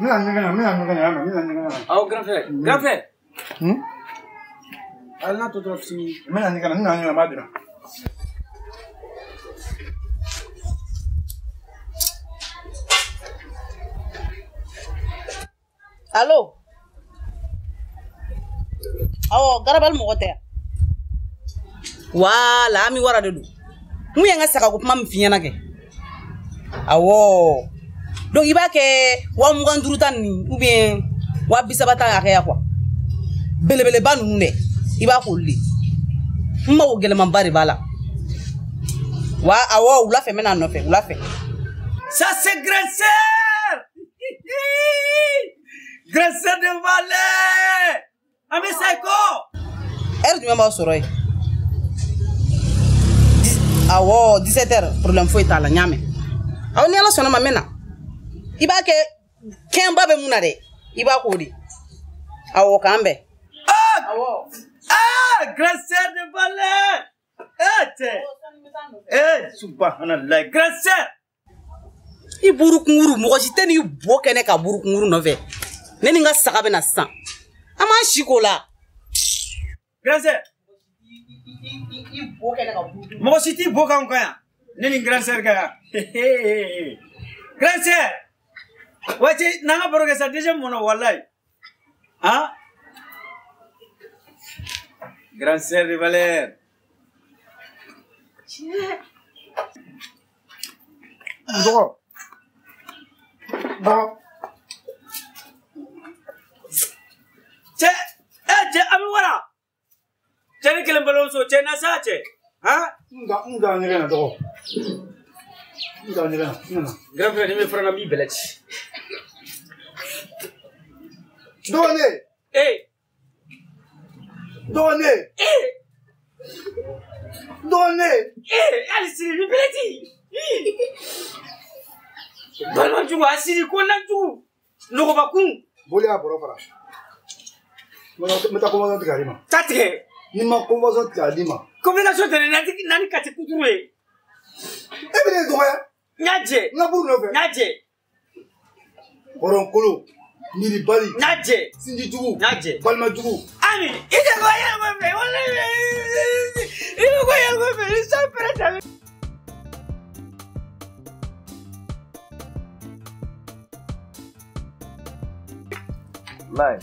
bɛna ɲɛgɛn na n bɛna ɲɛgɛn na y'a mɛn n bɛna ɲɛgɛn na. awɔ gafɛ gafɛ. hali n'a tɔ tora fitinin. n bɛna ɲɛgɛn na n bɛna ɲɛgɛn na n b'a dira. Alo? Awo, gara bal mwote? Wala, mi wara do do. Mwenye nga sakak wap mam finyana gen? Awo. Don i ba ke, wap mwenye nduru tan ni, ou bien, wap bisabatan ake ya kwa. Bele-bele ban mwenye, i ba kou li. Mwenye wap gen man bari wala. Wala, awo, wala fe menan wala fe, wala fe. Sa segre ser! Hihihi! Grace de Valley! Ami Psycho! Ẹ̀rù jumɛn b'aw sɔrɔ yen? Awɔ 17h problème foyi t'a la nyame. y'a mɛn. Aw ni Ala sɔnna ma n bɛ na. I b'a kɛ kɛnba bɛ mun na dɛ, i b'a k'o de. Awɔ k'an bɛn. Awɔ. Grace de Valley! Ee eh, cɛ! Ee eh, subahana Grace! I burukun wuru mɔgɔ si tɛ n'i bɔ kɛnɛ ka burukun wuru nɔfɛ. ne ni n ka saga bɛna sisan an m'an si k'o la. gransɛr mɔgɔ si t'i bo k'anw kan yan ne ni gransɛr ka yan gransɛr waati n'an ka baro kɛ sa dɛsɛ mɔnɔ walayi han gransɛr de valɛr. dɔgɔ dɔgɔ. cɛ ɛ cɛ an bɛ wara cɛ ni kelen balimamuso cɛ na s'a cɛ han. n ka n ka ɲɛgɛn na dɔgɔ n ka ɲɛgɛn na n nana. gɛrɛ filɛ ni min fana na n b'i bɛlɛ ci. dɔgɔnɛ. ee. dɔgɔnɛ. ee. dɔgɔnɛ. ee hali sini n b'i bɛlɛ ci. balima jugu a siri ko na jugu nɔgɔba kun. boli a bɔrɔ fara. metakomasɔn tigɛ ale ma. taa tigɛ. n'i ma komasɔn tigɛ ale ma. communication tɛ dɛ naani kati kuturu ye. e bɛ ne dɔgɔya. n y'a jɛ. n ka buru nɔfɛ. n y'a jɛ. hɔrɔnkolo ɲinibali. n y'a ami i tɛ bɔ yɛlɛma fɛ wala i bɛ bɔ yɛlɛma fɛ i sɔn pɛrɛ tali. Life.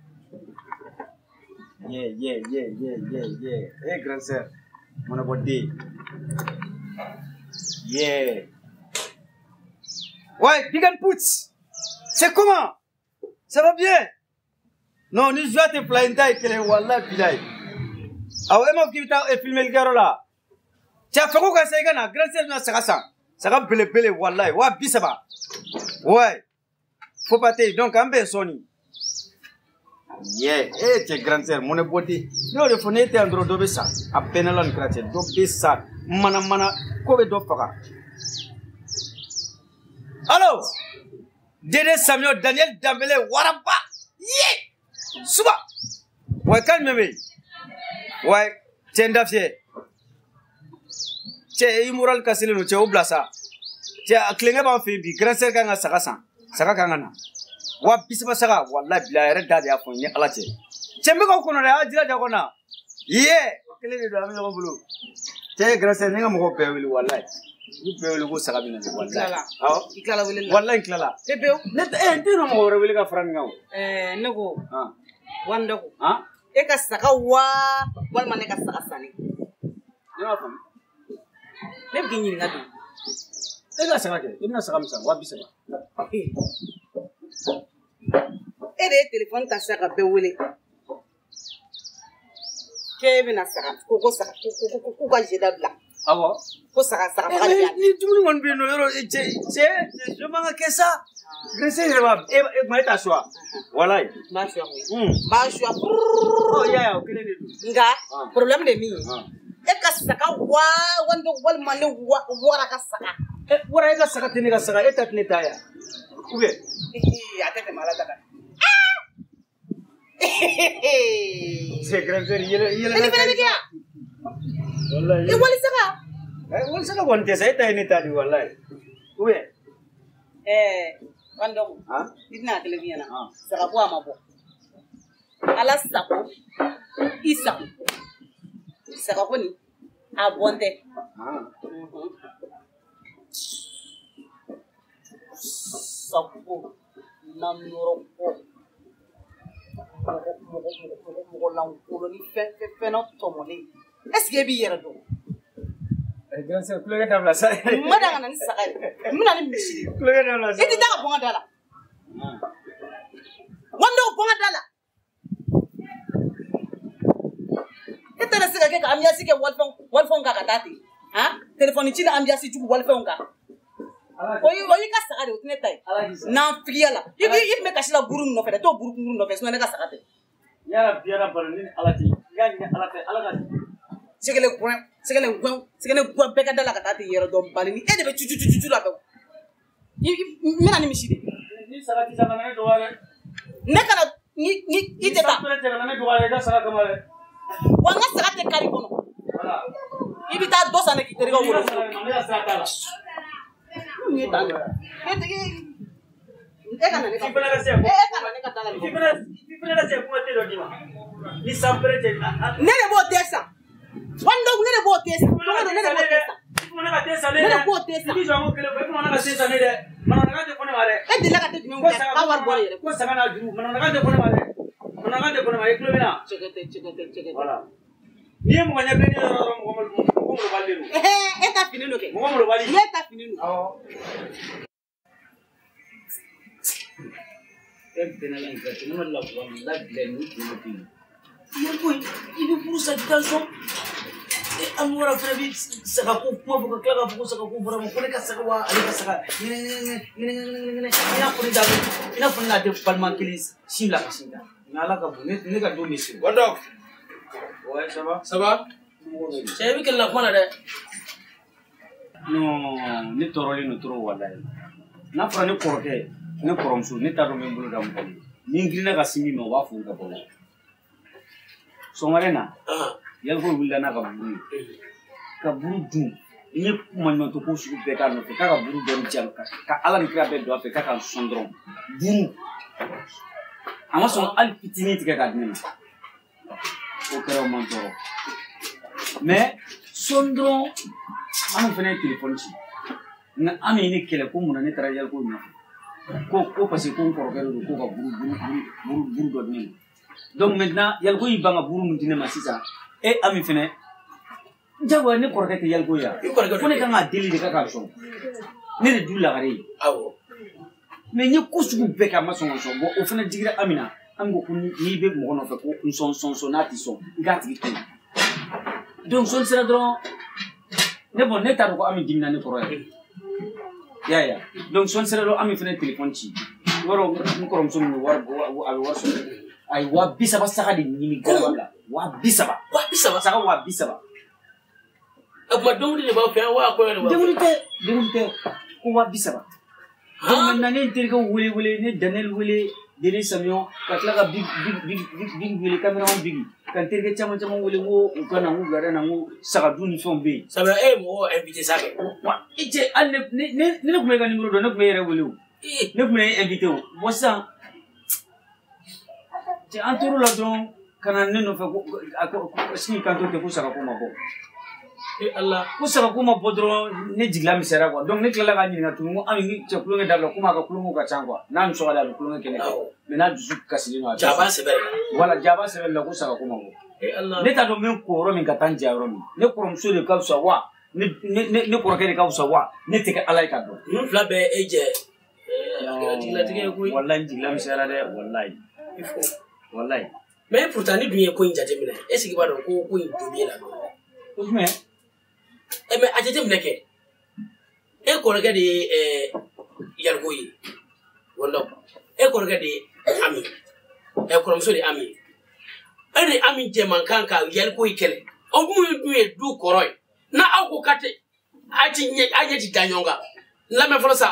Yeah, yeah, yeah, yeah, yeah, yeah. Hey, grand sœur, mon abordé. Yeah. Ouais, Digan and Putz, c'est comment Ça va bien Non, nous, joie te plainta et que les wallah bilay. Ah ouais, moi qui t'a filmé le gars là. Tiens, faut qu'on casse les grand sœur, non, c'est ça. Ça va bien, bien, voilà. ouais, ça va. Ouais. Faut pas te donc en ben Sony. ye e cɛ grande sœur mun ne bɔ di ne y'o de fɔ n'e tɛ yan dɔrɔn dɔ bɛ sa a bɛnna la ni kira cɛ dɔ bɛ sa mana mana ko bɛ dɔ faga alo dede samiyɔ daniyɛli danbɛlɛ waraba ye suba wa kan jumɛn bɛ yen wa cɛ n dafiyɛ cɛ i moral kasilen don cɛ o bila sa cɛ a tilenkɛ b'an fɛ yen bi grande sœur kan ka saga san saga kan ka na wa bisiba saga wala bila yɛrɛ da de y'a fɔ ni ala cɛ cɛ bɛ ka kɔnɔ dɛ a jilaja kɔnɔ ye o kelen de don an bɛ ɲɔgɔn bolo cɛ ye gɛrɛsɛ ne ka mɔgɔ bɛɛ wele walayi olu bɛɛ wele ko saga bɛ na ni walayi awɔ i tilala wele la walayi n tilala pepewu ne tɛ ɛ eh, n tɛ na mɔgɔ wɛrɛ wele ka fara nin kan o ɛɛ ne ko ah. wani dɔ ko ah. e ka saga wa walima ne ka saga sanni ne b'a faamu ne bɛ k'i ɲininka don e ka saga kɛ i e bɛna saga min san wa bi saba eh. e de ye telefɔni ta sisan ka bɛɛ wele k'e bɛna saga ko ko saga k'u ka jeda bila awɔ ko saga saga faga de bɛ ni dumuni kɔni bɛ yen nɔ yɔrɔ eh, cɛ cɛ cɛ man ka kɛ sa gɛrɛsɛ yɛrɛ b'a e e kuma e t'a suwa wala ye n b'a suwa koyi n b'a suwa purururu ɔ y'a ye o kelen de don nka ah. problème de min ye ah. e ka saga wawando walima ne wara ka saga e, wara e ka saga tɛ ne ka saga e ta tɛ ne ta ya ubɛ a tɛ tɛmɛ ala ta kan c'est grand frère yɛlɛ yɛlɛ ne fana bɛ kɛ yan i wali saga e, wali saga kɔni tɛ sa e ta ye ne ta de walayi ubɛ ɛɛ wani dɔgɔ i tɛna kelen f'i ɲɛna saga ko a ma bɔ ala sago i sago sakakuni a bɔn tɛ sago nanɔrɔkɔ mɔgɔ mɔgɔ mɔgɔ mɔgɔ lankolon ni fɛn fɛn fɛn na tɔmɔlen ɛsike e b'i yɛrɛ dɔn Jɔnse kulonkɛ dabila sa. ma da ka na ni saga ye, n bɛ na ni misi ye. Kulonkɛ dabila sa. I tɛ taa ka bɔn ka da la. Wali n'o bɔn ka da la. tɛna se ka kɛ ka amiyasi kɛ walifɛnw walifɛnw kan ka taa ten han telefɔni ci la amiyasi jugu walifɛnw kan o y'i o y'i ka saga de ye o tɛ ne ta ye n'an filiya la i bi i tun bɛ kasi la buru nɔfɛ dɛ t'o buru buru nɔfɛ sinɔn ne ka saga tɛ. yala balo ni ala tɛ n y'a ɲini ala fɛ ala ka sɛgɛlɛ gɛn sɛgɛlɛ gɛn sɛgɛlɛ gɛn bɛɛ ka da la ka taa ten yɛrɛ dɔn bali ni e eh, de bɛ cucu cucu la bɛɛ n bɛna ni misi de. ni saga tɛ sa ka na ne dɔgɔya dɛ. ne kana ni ni i tɛ taa. ni saga tɛ na ne dɔgɔya dɛ i ka saga kama dɛ. wa n e ka saga tɛ kari kɔnɔ i bɛ taa dɔ san de k'i terikɛw bolo e ka na ne ka e ka na ne ka da la ne de b'o tɛ san wani dɔw ne de b'o tɛ san ne de b'o tɛ san ne de b'o tɛ san. i jɔ ko kelen fɔ e kuma ka se san ne dɛ manamanakan tɛ fɔ ne ma dɛ. e delila ka to jumɛn kɛ k'a wari bɔ yɛrɛ. ko saga n'a juru manamanakan tɛ fɔ ne ma dɛ. kunakan tɛ kɔnɔma ye tulo bɛ na wala n'i ye mɔgɔ ɲɛbilen ye yɔrɔ mɔgɔ mɔgɔ malobali de don e ta fini dɔ kɛ mɔgɔ malobali ne ta fini don awɔ e bɛnna la nka ne ma lafiya mun labila ni kunkolo bɛ yen ne ko i bɛ furu sa tansɔn an wara fɛnɛ bi saga ko kuma fɔ ka tila k'a fɔ ko saga ko bɔra ma ko ne ka saga wa ale ka saga ŋɛnɛŋɛnɛŋɛnɛŋɛnɛŋɛnɛ i n'a fɔ ne t'a i n'a fɔ ne n'a tɛ balima kelen sin bila ka sin ta n'ala ka bon ni ka du misi wa dɔn ouais ça va ça va cɛ i bɛ kɛlɛ no kuma na dɛ non ne tɔɔrɔlen don trop walayi n'a fɔra ne kɔrɔkɛ ne kɔrɔmuso ne t'a dɔn n bɛ n bolo da mɔgɔ min ni n girinna ka sin min ma o b'a furu ka bɔ sɔngɔrɛ na yalikɔ n'a ka buru ka buru dun n ye to ko sugu bɛɛ k'a nɔfɛ k'a buru dɔɔni ja ka ala ni kira bɛɛ don a fɛ k'a ka sɔn buru a ma sɔn hali fitinin tigɛ ka di ne ma o kɛra o man tɔɔrɔ mɛ sɔɔni dɔrɔn an fana ye telefɔni ci nka an ye ne kɛlɛ ko munna ne taara yaliko nɔfɛ ko ko parce que ko n kɔrɔkɛ de don ko ka buru buru buru buru dɔ di ne ma donc maintenant yaliko y'i ban ka buru mun di ne ma sisan e ami fɛnɛ jagoya ne kɔrɔkɛ tɛ yaliko ye wa fo ne kan k'a deli de ka k'a sɔn ne de du lagare ye awɔ ah mɛ n ye ko sugu bɛɛ kɛ a ma sɔn ka sɔn o fana digira amina an ko ko n'i bɛ mɔgɔ nɔfɛ ko n sɔn sɔn sɔn n'a ti sɔn i k'a tigi to yen sɔnni sera dɔrɔn ne bɔn ne t'a dɔn ko ami dimina ne kɔrɔ yɛrɛ i y'a ye sɔnni sera dɔrɔn ami fana ye telefɔni ci i b'a dɔn n kɔrɔmuso min bɛ wari a bɛ wari sɔrɔ a ye waa bi saba saga de ɲini galama la waa bi saba waa bi saba saga waa bi saba. o e tuma dɔnkili de b'aw fɛ yan wa a kɔɲɔ de b'aw fɛ. dɔnkili tɛ dɔnkili tɛ ko waa bi saba. donc maintenant ne ye n terikɛw wele wele ne ye danɛl wele dene samiyɔn ka tila ka big big big wele kameraman bigi ka n terikɛ caman caman wele ko u ka na n ko wulada na n ko sagadu ni fɛnw bɛ yen. samiyɛ e ye mɔgɔ invité sa kɛ. wa i cɛ hali ne ne ne tun bɛ e ka nimoro dɔn ne tun bɛ e yɛrɛ wele o ne tun bɛ e invité o bɔn sisan cɛ an tor'o la dɔrɔn ka na ne nɔfɛ ko sini kan to tɛ ko sagako ma bɔ. ko saga ko ma bɔ dɔrɔn ne jigila misɛra kuwa dɔnku ne tilala ka ɲininka tuguni ko ami cɛ kulonkɛ dabila komi a ka kulonkɛw ka can kuwa n'a ni sɔgɔla a bɛ kulonkɛ kɛnɛ kɛ mɛ n'a dusu kasilen don a jaba sɛbɛrɛ la wala jaba sɛbɛrɛ hmm, eh, la ko saga ko ma bɔ ne t'a dɔn n bɛ ko yɔrɔ min ka taa n jɛ yɔrɔ min ne kɔrɔmuso de ka fisa wa ne kɔrɔkɛ de ka fisa wa ne tɛ kɛ ala ye ka dɔn ninnu fila bɛɛ e jɛ jigilatigɛ ye koyi walayi jigila misɛra dɛ walayi walayi mɛ mɛ a jate minɛ kɛ e kɔrɔkɛ de ye ɛɛ yarigo ye wala e kɔrɔkɛ de ye ami ɛ kɔrɔmuso de ye ami e de ami jɛ man kan ka yariko in kɛlɛ o kun ye dun ye du kɔrɔ ye na aw ko k'a tɛ a ti ɲɛ a ɲɛ ti da ɲɔgɔn kan n lamɛn fɔlɔ sa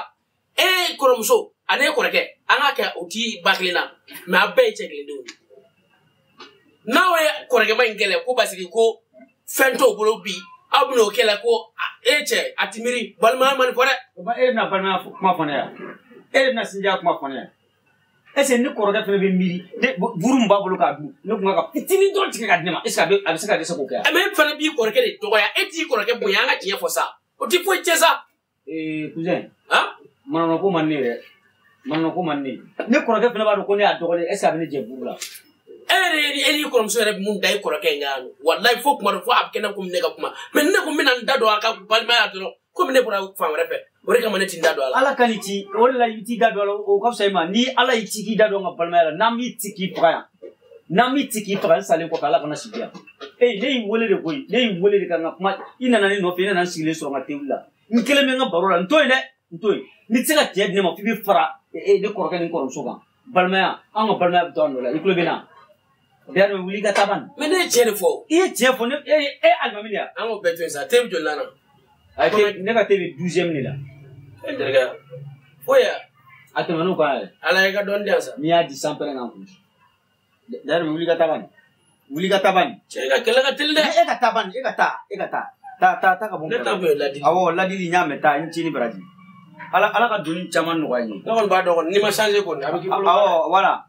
e kɔrɔmuso ani e kɔrɔkɛ an k'a kɛ o ti ba kelen na mɛ a bɛɛ ye cɛ kelen denw ye n'aw ye ma in kɛlɛ ko basigi ko fɛn t'o bolo bi aw bɛna o kɛ la ko e cɛ a ti miiri balimaya man fɔ dɛ. o ma e bɛna balimaya kuma fɔ ne yan e de bɛna sinjiya kuma fɔ ne yan ɛseke ne kɔrɔkɛ fɛnɛ bɛ miiri ne buru min b'a bolo k'a dun ne kun ka ka fitinin dɔrɔn tigɛ ka di ne ma ɛseke a bɛ se ka dɛsɛ k'o kɛ. mɛ e fana b'i kɔrɔkɛ de dɔgɔya e t'i kɔrɔkɛ bonya an ka tiɲɛ fɔ sa o ti foyi cɛ sa. ee eh, kuzɛn. han manɔnɔ ko man di ne yɛrɛ manɔnɔ ko man di ne ye ne kɔrɔkɛ fɛnɛ b'a dɔn ko ne y'a dɔgɔlen ɛseke a bɛ ne jɛ buru la. ere eli kɔrɔmuso yɛrɛ mun da i kɔrɔkɛ in kan walayi fo kuma dɔ fo a bɛ kɛ ne ko ne ka kuma mɛ ne ko n bɛna n da don a ka balimaya dɔrɔn komi ne bɔra fan wɛrɛ fɛ o de kama ne ti n da don a la. ala ka n'i ci o de la i t'i da don a la o ka fisa i ma ni ala y'i ci k'i da don n ka balimaya la n'an m'i ci k'i faga yan n'an m'i ci k'i faga n salen kɔfɛ ala kana si di yan ee eh, ne y'i wele de koyi ne y'i wele de ka n ka kuma i nana ne nɔfɛ i nana n sigilen sɔrɔ n ka tewuli la n kelen bɛ n ka baro la n to yen dɛ n to yen n'i tɛ se ka tiɲɛ di ne ma f'i bɛ fara eh, eh, ne kɔrɔkɛ ni n kɔrɔmuso kan balimaya an ka balimaya bɛ to an nɔ la i tulo bɛ na biar bɛ wuli ka taban. Mɛ ne ye tiɲɛ de fɔ. I ye tiɲɛ fɔ ne e e alimami de yan. An k'o bɛɛ sa te bɛ joli la na. A ah, te ne ka te bɛ douzième de la. E terikɛ foyi ya. A tɛmɛ n'o kan yɛrɛ. Ala y'i ka dɔnni sa. N'i y'a di san pɛrɛn kan kun. Bɛɛ bɛ wuli ka taban. Wuli ka taban. Cɛ e ka kɛlɛ ka teli dɛ. E ka taban e ka taa e ka taa. Taa taa taa ka bɔ. Ne ta kun ye ladili. Awɔ ladili n y'a mɛn taa n ci ni baraji. Ala ala ka donni caman nɔgɔya n ye. Ne b'a dɔn n'i ma changer kɔni a bɛ k'i bolo. Awɔ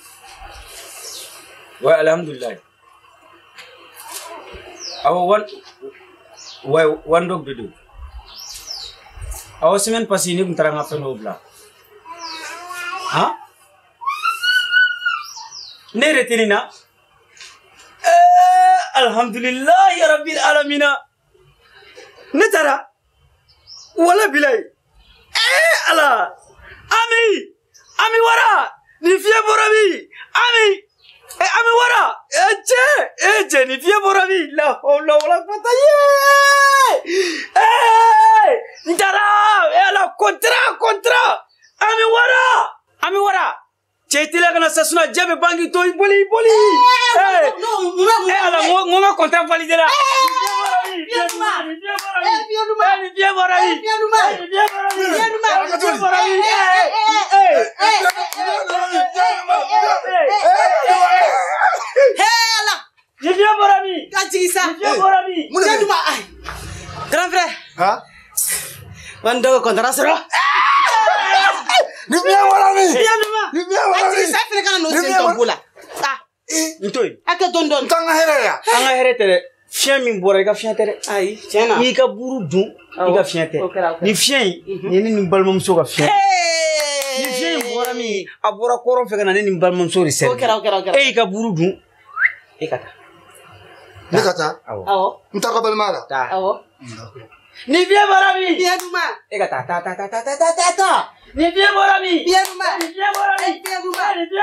wa alhamdulillah awo one wa one dog dudu. awo semen pas ini ni ngapa nga ha ne retini na eh alhamdulillah ya rabbil alamina. ne wala bilai, eh ala ami ami wara ni fie borabi ami Eh, ah, eh, eh, ami wara cɛ e jɛni fiɲɛ bɔra min lahɔlɔwala fata ye n taara ala kɔntira kɔntira ami wara ami wara cɛ i teliya kana sa sinɔ jɛ bɛ bangi to i boli i boli ala n ka kɔntira validera Wanda kontra sero. Ni bien wala mi. Ni bien wala mi. Sa fere kana no se to bula. Ta. Ntoi. Ake don don. Tanga here ya. Anga here tere. fiɲɛ min bɔra i ka fiɲɛ tɛ dɛ ayi tiɲɛ na i ka buru dun i ka fiɲɛ tɛ nin fiɲɛ in mhm. nin ye ne ni n balimamuso ka fiɲɛ nin fiɲɛ in bɔra min a bɔra kɔrɔn fɛ ka na ne ni n balimamuso de sɛbɛn e y'i ka buru dun e ka taa ne ka taa awɔ n t'a ka balimaya la taa awɔ nin fiɲɛ bɔra min fiɲɛ duman e ka taa taa taa taa taa taa taa Vivier Morami. Vivier Morami. Vivier Morami. Vivier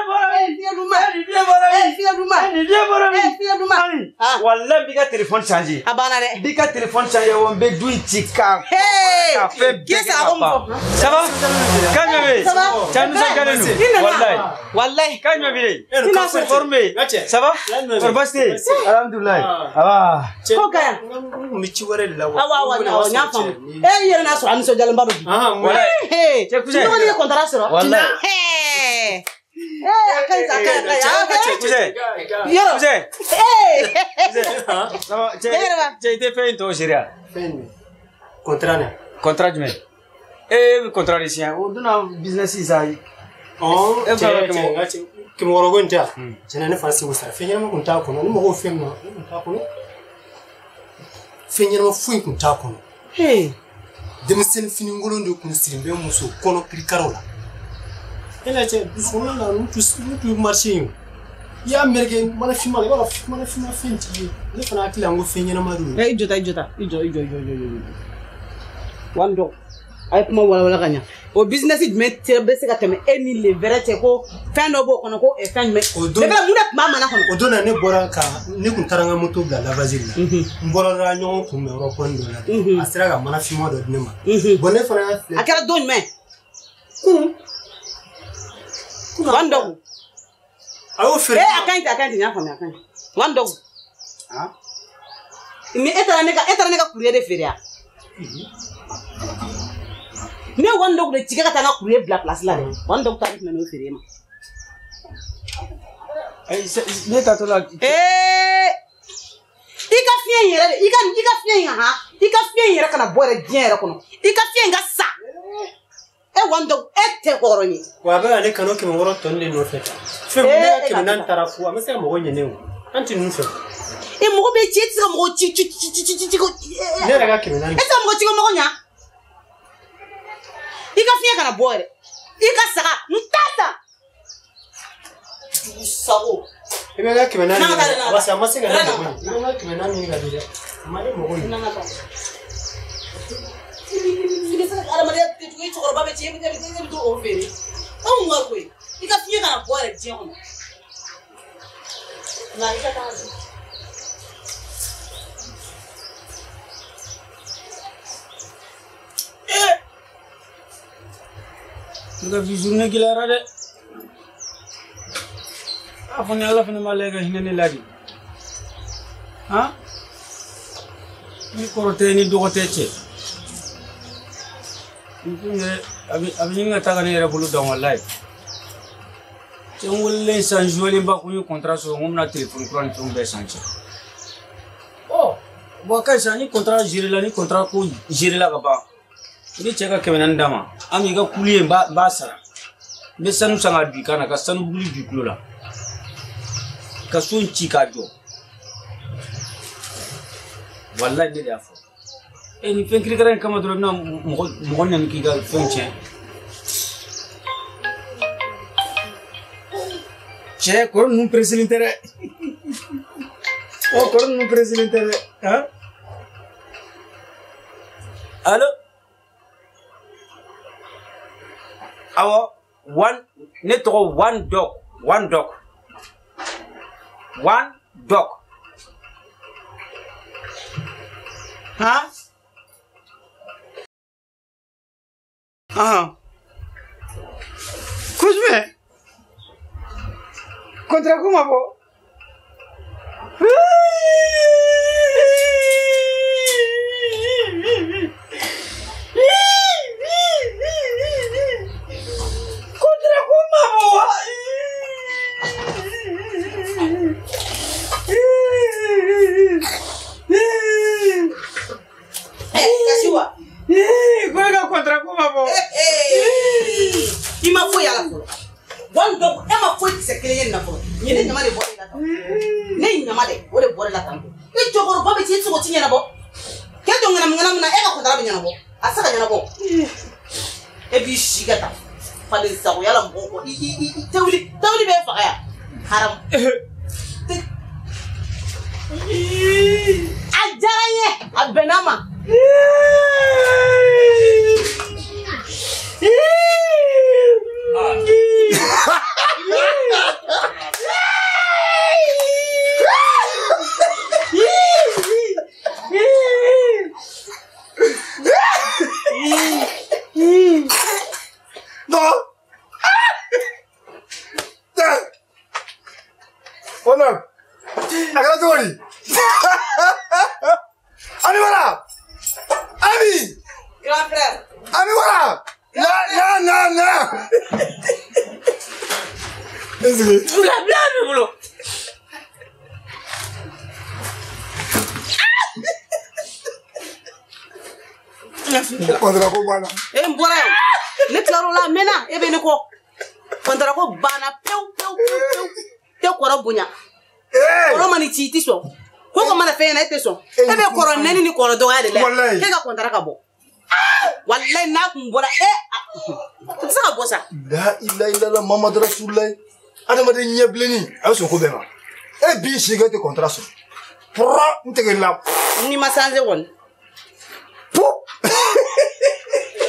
Morami. Vivier Morami. Vivier Morami. Vivier Morami. Vivier Morami. Vivier Morami. Wala bi ka téléphone changer. A banna dɛ. Bi ka téléphone changer o n bɛ Hey. in ci ka. Ka fɛn bɛɛ kɛ ka ban. Ça va. Kan jumɛn bɛ yen. Ça va. Cɛmisɛn kɛlen don. Walayi. Walayi. Awa awa n y'a faamu. n'a sɔrɔ ah. ah. ah, eh, a nisɔndiyalenba don Hey. 지나가니까 건달하시라. 지나. 해. 에, 아까 이제 아까 아까 야. 이제. 이거. 이제. 에. 이제. 어, 이제. 이제 이제 페인 도시리야. 페인. 컨트라네. 컨트라주메. 에, 컨트라리시야. 우드나 비즈니스 이사. 어, 에, 제 제. kimorogo nta chenene fansi gusa fenyama kunta kono ni mogo femma kunta kono fenyama fuin kunta kono hey denmisɛnnin finikolon de kun siri bɛ muso kɔnɔ kirikaraw la e lajɛ dusukɔnɔ la n'u t'u marise yen i y'a mɛrɛkɛ mana finma la i b'a dɔn mana finma fɛn t'i ye ne fana hakili la n ko fɛn ɲɛnama de don. ɛ i jɔ tan i jɔ tan i jɔ i jɔ i jɔ i jɔ i jɔ wani dɔn a ye kuma walawala ka ɲa. o business jumɛn tɛ bɛ se ka tɛmɛ e ni levɛrɛ cɛ ko fɛn dɔ b'o kɔnɔ ko e fɛn jumɛn o don levɛrɛ mun de tun b'a mana kɔnɔ. o don na ne bɔra ka ne tun taara n ka moto bila lavazi la n bɔra ɲɔgɔn kunbɛn yɔrɔ kɔni dɔ la a sera ka mana finma dɔ di ne ma bɔn ne fana y'a filɛ. a kɛra don jumɛn. kun wani dɔgɔ. a y'o feere. ee eh, a ka ɲi ten a ka ɲi ten n y'a faamuya a ka ɲi wani dɔgɔ. mɛ e taara ne ka e taara ne ka kurue de feere wa ne kɔni dɔ kun bɛ tigɛ ka taa n ka kuru ye bila pilasi la dɛ kɔni dɔ kun taalen tun bɛ n'o feere ma. ne tatɔ la. ee i ka fiɲɛ in yɛrɛ de i ka i ka fiɲɛ in han i ka fiɲɛ in yɛrɛ kana bɔ yɛrɛ diɲɛ yɛrɛ kɔnɔ i ka fiɲɛ in ka sa e kɔni dɔ e tɛ hɔrɔn ye. wa a bɛ ka ne kanu kɛmɛ wɔɔrɔ tɔni de nɔfɛ fɛn ne ka kɛmɛ naani taara fu an bɛ se ka mɔgɔ ɲinɛ o an tɛ ninnu fɛ. e mɔgɔ bɛ ci e tɛ se ka mɔgɔ ci ci ci ci ci ci ci. ne yɛrɛ ka kɛmɛ naani. e tɛ se ka mɔgɔ ci ka mɔgɔ ɲa. e ka fiɲɛ kana bɔ yɛrɛ i ka saga n ta ta é. sago i bɛ eh! n ka kɛmɛ naani ɲini ka basa a ma se ka ne mago ɲɛ i bɛ n nga fi journée gi la ra de a fo ne ala fana ma lega hinene ladi ha ni korote ni dogote ce abi ɲini ka taga ne yɛrɛ bolo dan wallahi cɛ n wololen san jolen ba kun ye contrat sɔrɔ n ko bɛna telefɔni kura ni fɛnw bɛɛ san cɛ oh, ɔ bɔn kayi sa ni contrat géré la ni contrat i bɛ cɛ ka kɛmɛ naani d'a ma ami i ka kuli ye n b'a sara n bɛ sanu san ka bin kan na ka sanu bulu bin tulo la ka so in ci k'a jɔ walayi ne de y'a fɔ e eh, nin fɛn kirikara in kama dɔrɔn i bɛna mɔgɔ mɔgɔ nani k'i ka fɛnw tiɲɛ cɛ kɔrɔ ninnu pereselen tɛ dɛ ɔ kɔrɔ ninnu pereselen oh, tɛ dɛ han alo awɔ one ne tɔgɔ one dog one dog one dog han ɔhɔn kosɛbɛ kɔntara ko ma kisɛ kelen ye nafolo ɲin ne ɲama la tan ne ye ɲama de la tan i jɔkɔrɔba bɛ t'i sogo ti ɲɛnabɔ k'e jɔ ŋanamu ŋanamu na e ka kɔntara bɛ ɲɛnabɔ a tɛ se mm-hmm. e si ka taa falen sagoya la mɔgɔw i i i tewuli tewuli bɛ e faga yan haramu mm-hmm. a diyara n ye a bɛnna ma. Ha! Mm-hmm. Wannan, a kan tori. Ami wala! Ami! Grand frère. Ami wala! La, la, la, la! Bla, bla, bla, bla. bɔra ye ne tilar'o la a mɛnna e bɛ ne kɔ kɔntara ko banna pewu pewu pewu tɛ kɔrɔ bonya kɔrɔ ma ni ci i ti sɔn ko ko mana fɛn ɲɛna e tɛ sɔn e bɛ kɔrɔ nɛni ni kɔrɔ dɔgɔya de la k'e ka kɔntara ka bɔ walayi n'a kun bɔra e a tɛ se ka bɔ sa. la ilaha illallah mamadu rasululayi adamaden ɲɛbilenni a bɛ sɔn ko bɛɛ ma e b'i si kɛ e tɛ kɔntara sɔrɔ pɔrɔ n tɛgɛ la. ni ma sanze kɔni.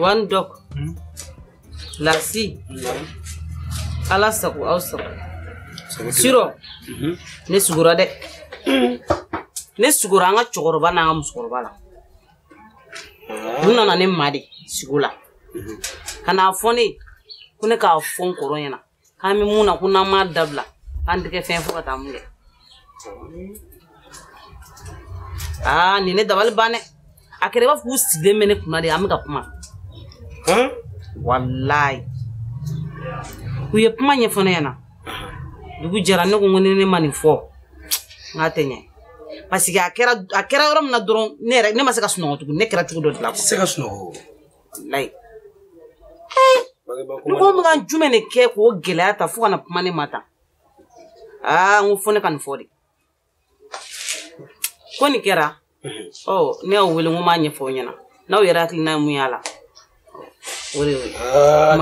One dog lasi alasaku ausaku siro ne sugura de ne sugura nga ka na nga ka bala la u nana ne kana foni sigo ka n'a fɔ ne k'a fɔ n kɔrɔ ɲɛna k'an bɛ m'a dabla fo ta mule ah ne ban akere b'a fusi k'u de an kuma walayi u ye kuma ɲɛfɔ ne ɲɛna dugu jɛra ne ko ko ni ne ah, mhm. oh, ma nin fɔ n k'a tɛ ɲɛ parce a kɛra a kɛra yɔrɔ min na dɔrɔn ne yɛrɛ ne ma se ka sunɔgɔ tugun ne kɛra cogo dɔ de la se ka sunɔgɔ walayi ni ko bɛ ka jumɛn de kɛ k'o gɛlɛya ta fo kana kuma ne ma tan aa n ko fo ne ka nin fɔ de ko nin kɛra ɔ ne y'aw wele n ko m'a ɲɛfɔ aw ɲɛna n'aw yɛrɛ hakilina ye mun y'a la Ah,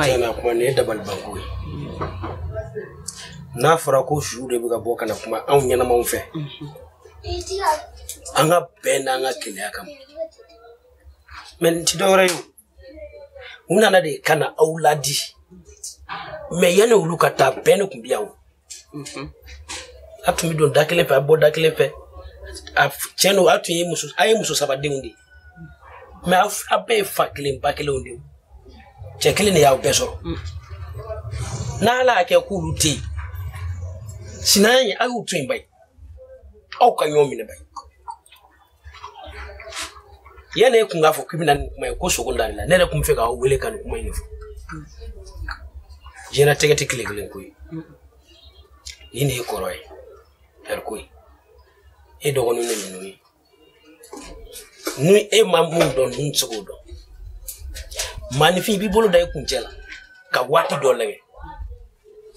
n'a fɔra ko su de bɛ ka bɔ kuma anw ɲɛnamaw fɛ. An ka bɛn n'an ka keleya kama. Mɛ nin dɔwɛrɛ ye U nana de aw ladi. Mɛ yanni olu ka taa bɛn de tun bi yan A tun bɛ don da kelen fɛ a bɔ da kelen fɛ. a tun ye muso a ye muso saba denw de Mɛ a bɛɛ ye fa kelen ba kelenw de ye. cɛ kelen de y'aw bɛɛ sɔrɔ n'ala y'a mm. kɛ k'olu tɛ yen sinaya in a y'u to yen bani aw ka ɲɔgɔn minɛ bani yanni e kun k'a fɔ k'i bɛna nin kuma ye ko sogo da la ne yɛrɛ tun bɛ fɛ k'aw wele ka nin kuma in de fɔ diɲɛnatigɛ tɛ tile kelen ko ye nin de ye kɔrɔ ye ɛriko ye e dɔgɔninw de ninnu ye ni mm. e ma mun dɔn ninnu tɛ se k'o dɔn maanifin i b'i bolo da i kun cɛ la ka waati dɔ lagɛ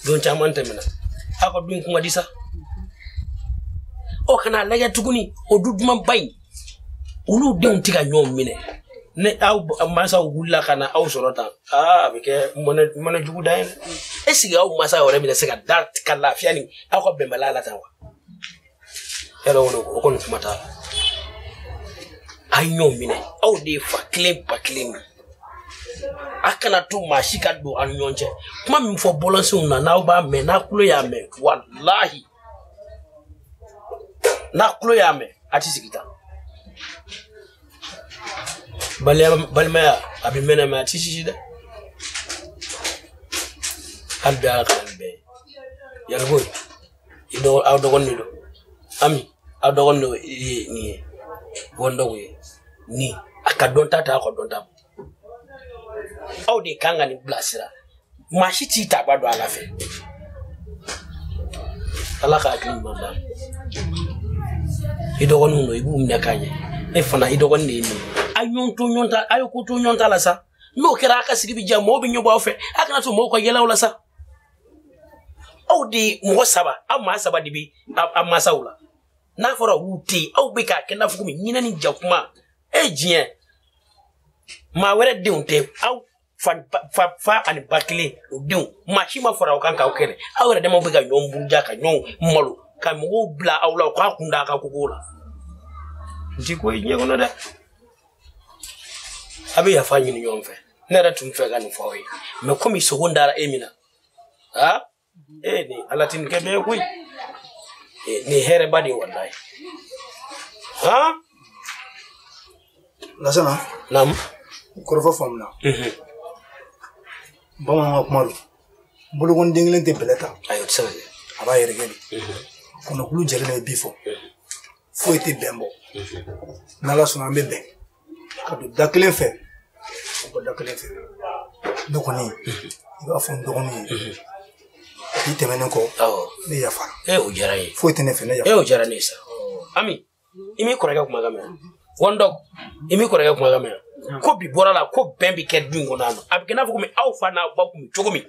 don caman tɛmɛna a ka dun kuma di sa ɔ kana lagɛ tuguni o du dumanba in olu denw tɛ ka ɲɔgɔn minɛ ni aw masaw wulila ka na aw sɔrɔ tan aa a bɛ kɛ mɔnɛ jugu da ye dɛ est aw masa yɛrɛ bɛna se ka da ka lafiya ni aw ka bɛnbaliya la tan wa yɛrɛ o kɔni kuma t'a la a ye ɲɔgɔn minɛ aw de ye fa kelen ba kelen min akana kana to maa si ka don a ni ɲɔgɔn cɛ na b'a me n'a kulo y'a me Wallahi, n'a kulo y'a me a sikita balya balma ya a ya mena ma ati a alda sisi dɛ hali bi aw do gonni don ami aw do ni ni akadonta ta ko donta aw de kan ka nin bilasira maa si t'i taba don ala fɛ ala k'a hakili ɲuman d'a i dɔgɔninw do i b'u minɛ k'a ɲɛ e fana i dɔgɔnin de ye nin a ɲɔn to ɲɔn ta a ye ko to ɲɔn ta la sa n'o kɛra a ka sigi bi ja mɔɔw bɛ ɲɔbɔ aw fɛ a kana to mɔɔw ka yɛlɛw la sa aw de mɔgɔ saba aw maa saba de bɛ aw masaw la n'a fɔra olu tɛ yen aw bɛ k'a kɛ n'a fɔ komi ɲinɛ ni ja kuma e ye diɲɛ maa wɛrɛ denw tɛ aw fa ani ba o denw maa ma fara o kan k'aw kɛlɛ aw yɛrɛ dama bɛ ka ɲɔgɔn buruja ka ɲɔgɔn malo ka mɔgɔw bila aw la u k'a kun da a ka kogo la n ti ko ye diɲɛ kɔnɔ dɛ a bɛ yafa ɲini ɲɔgɔn fɛ ne yɛrɛ tun fɛ ka nin fɔ aw ye mɛ komi sogo dara e min na ha ee nin ala ti nin kɛ bɛɛ ye koyi e, nin hɛrɛba de ye walayi ha lasana naamu kɔrɔfɔ faamuna bamananw ka kuma don bolokoni den kelen tɛ bɛlɛ ta ayi o tɛ se ka kɛ a b'a yɛrɛkɛ de kɔnɔkulu jɛlen bɛ bi fɔ foyi tɛ bɛn bɔ n'ala sɔnna an bɛ bɛn ka don da kelen fɛ ka bɔ da kelen fɛ ne kɔni i b'a fɔ n dɔgɔnin ye i tɛmɛnen kɔ ne yafara e o diyara n ye foyi tɛ ne fɛ ne yafara e o diyara ne ye sa ami i m'i kɔrɔkɛ kumakan mɛn wɔndɔk i m'i kɔrɔkɛ kumakan mɛn ko bi la ko bɛn bi kɛ du in kɔnɔ yan nɔ a bɛ kɛ n'a fɔ komi aw fa n'a ba kun bɛ cogo min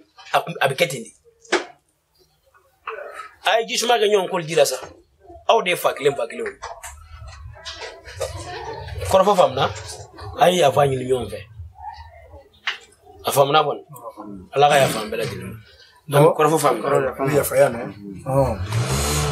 a bɛ kɛ ten de a ye kɛ ɲɔgɔn kɔli la sa aw de ye fa kelen fa kelen o kɔrɔfɔ faamuna a ye yafa ɲini ɲɔgɔn fɛ a faamuna kɔni ala ka yafa an bɛɛ lajɛlen ma kɔrɔfɔ faamuna yafa yan nɔ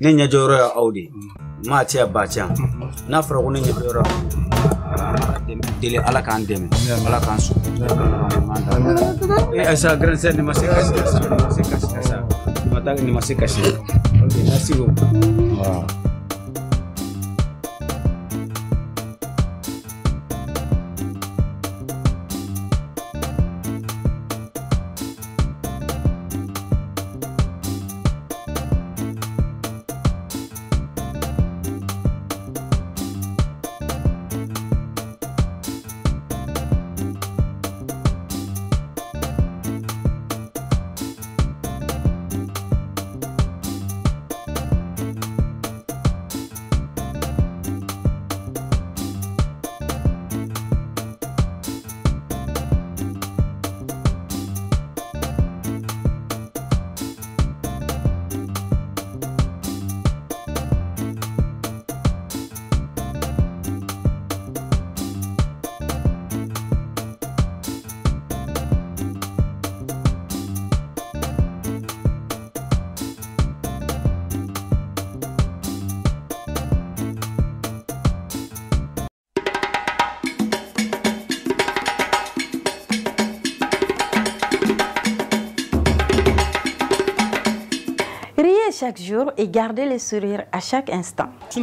ne ɲɛ jɔyɔrɔ ye ya, aw de maa ya cɛ ba can n'a fɔra ko ne ɲɛ jɔyɔrɔ deli ala k'an dɛmɛ ala k'an so asa kasih, ni kasih, masih kasih. asa ni masih kasih. Oke, nasi o jour et garder les sourires à chaque instant. Ah. Eh,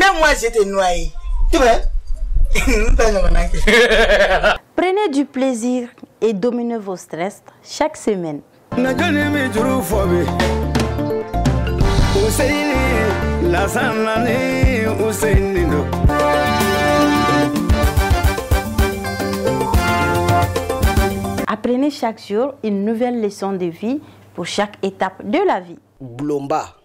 ah. ah? Prenez du plaisir et dominez vos stress chaque semaine. Prenez chaque jour une nouvelle leçon de vie pour chaque étape de la vie. Blomba.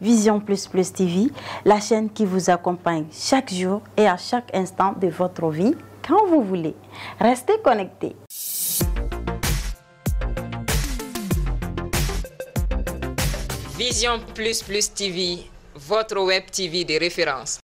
Vision Plus Plus TV, la chaîne qui vous accompagne chaque jour et à chaque instant de votre vie quand vous voulez. Restez connectés. Vision Plus Plus TV, votre web TV de référence.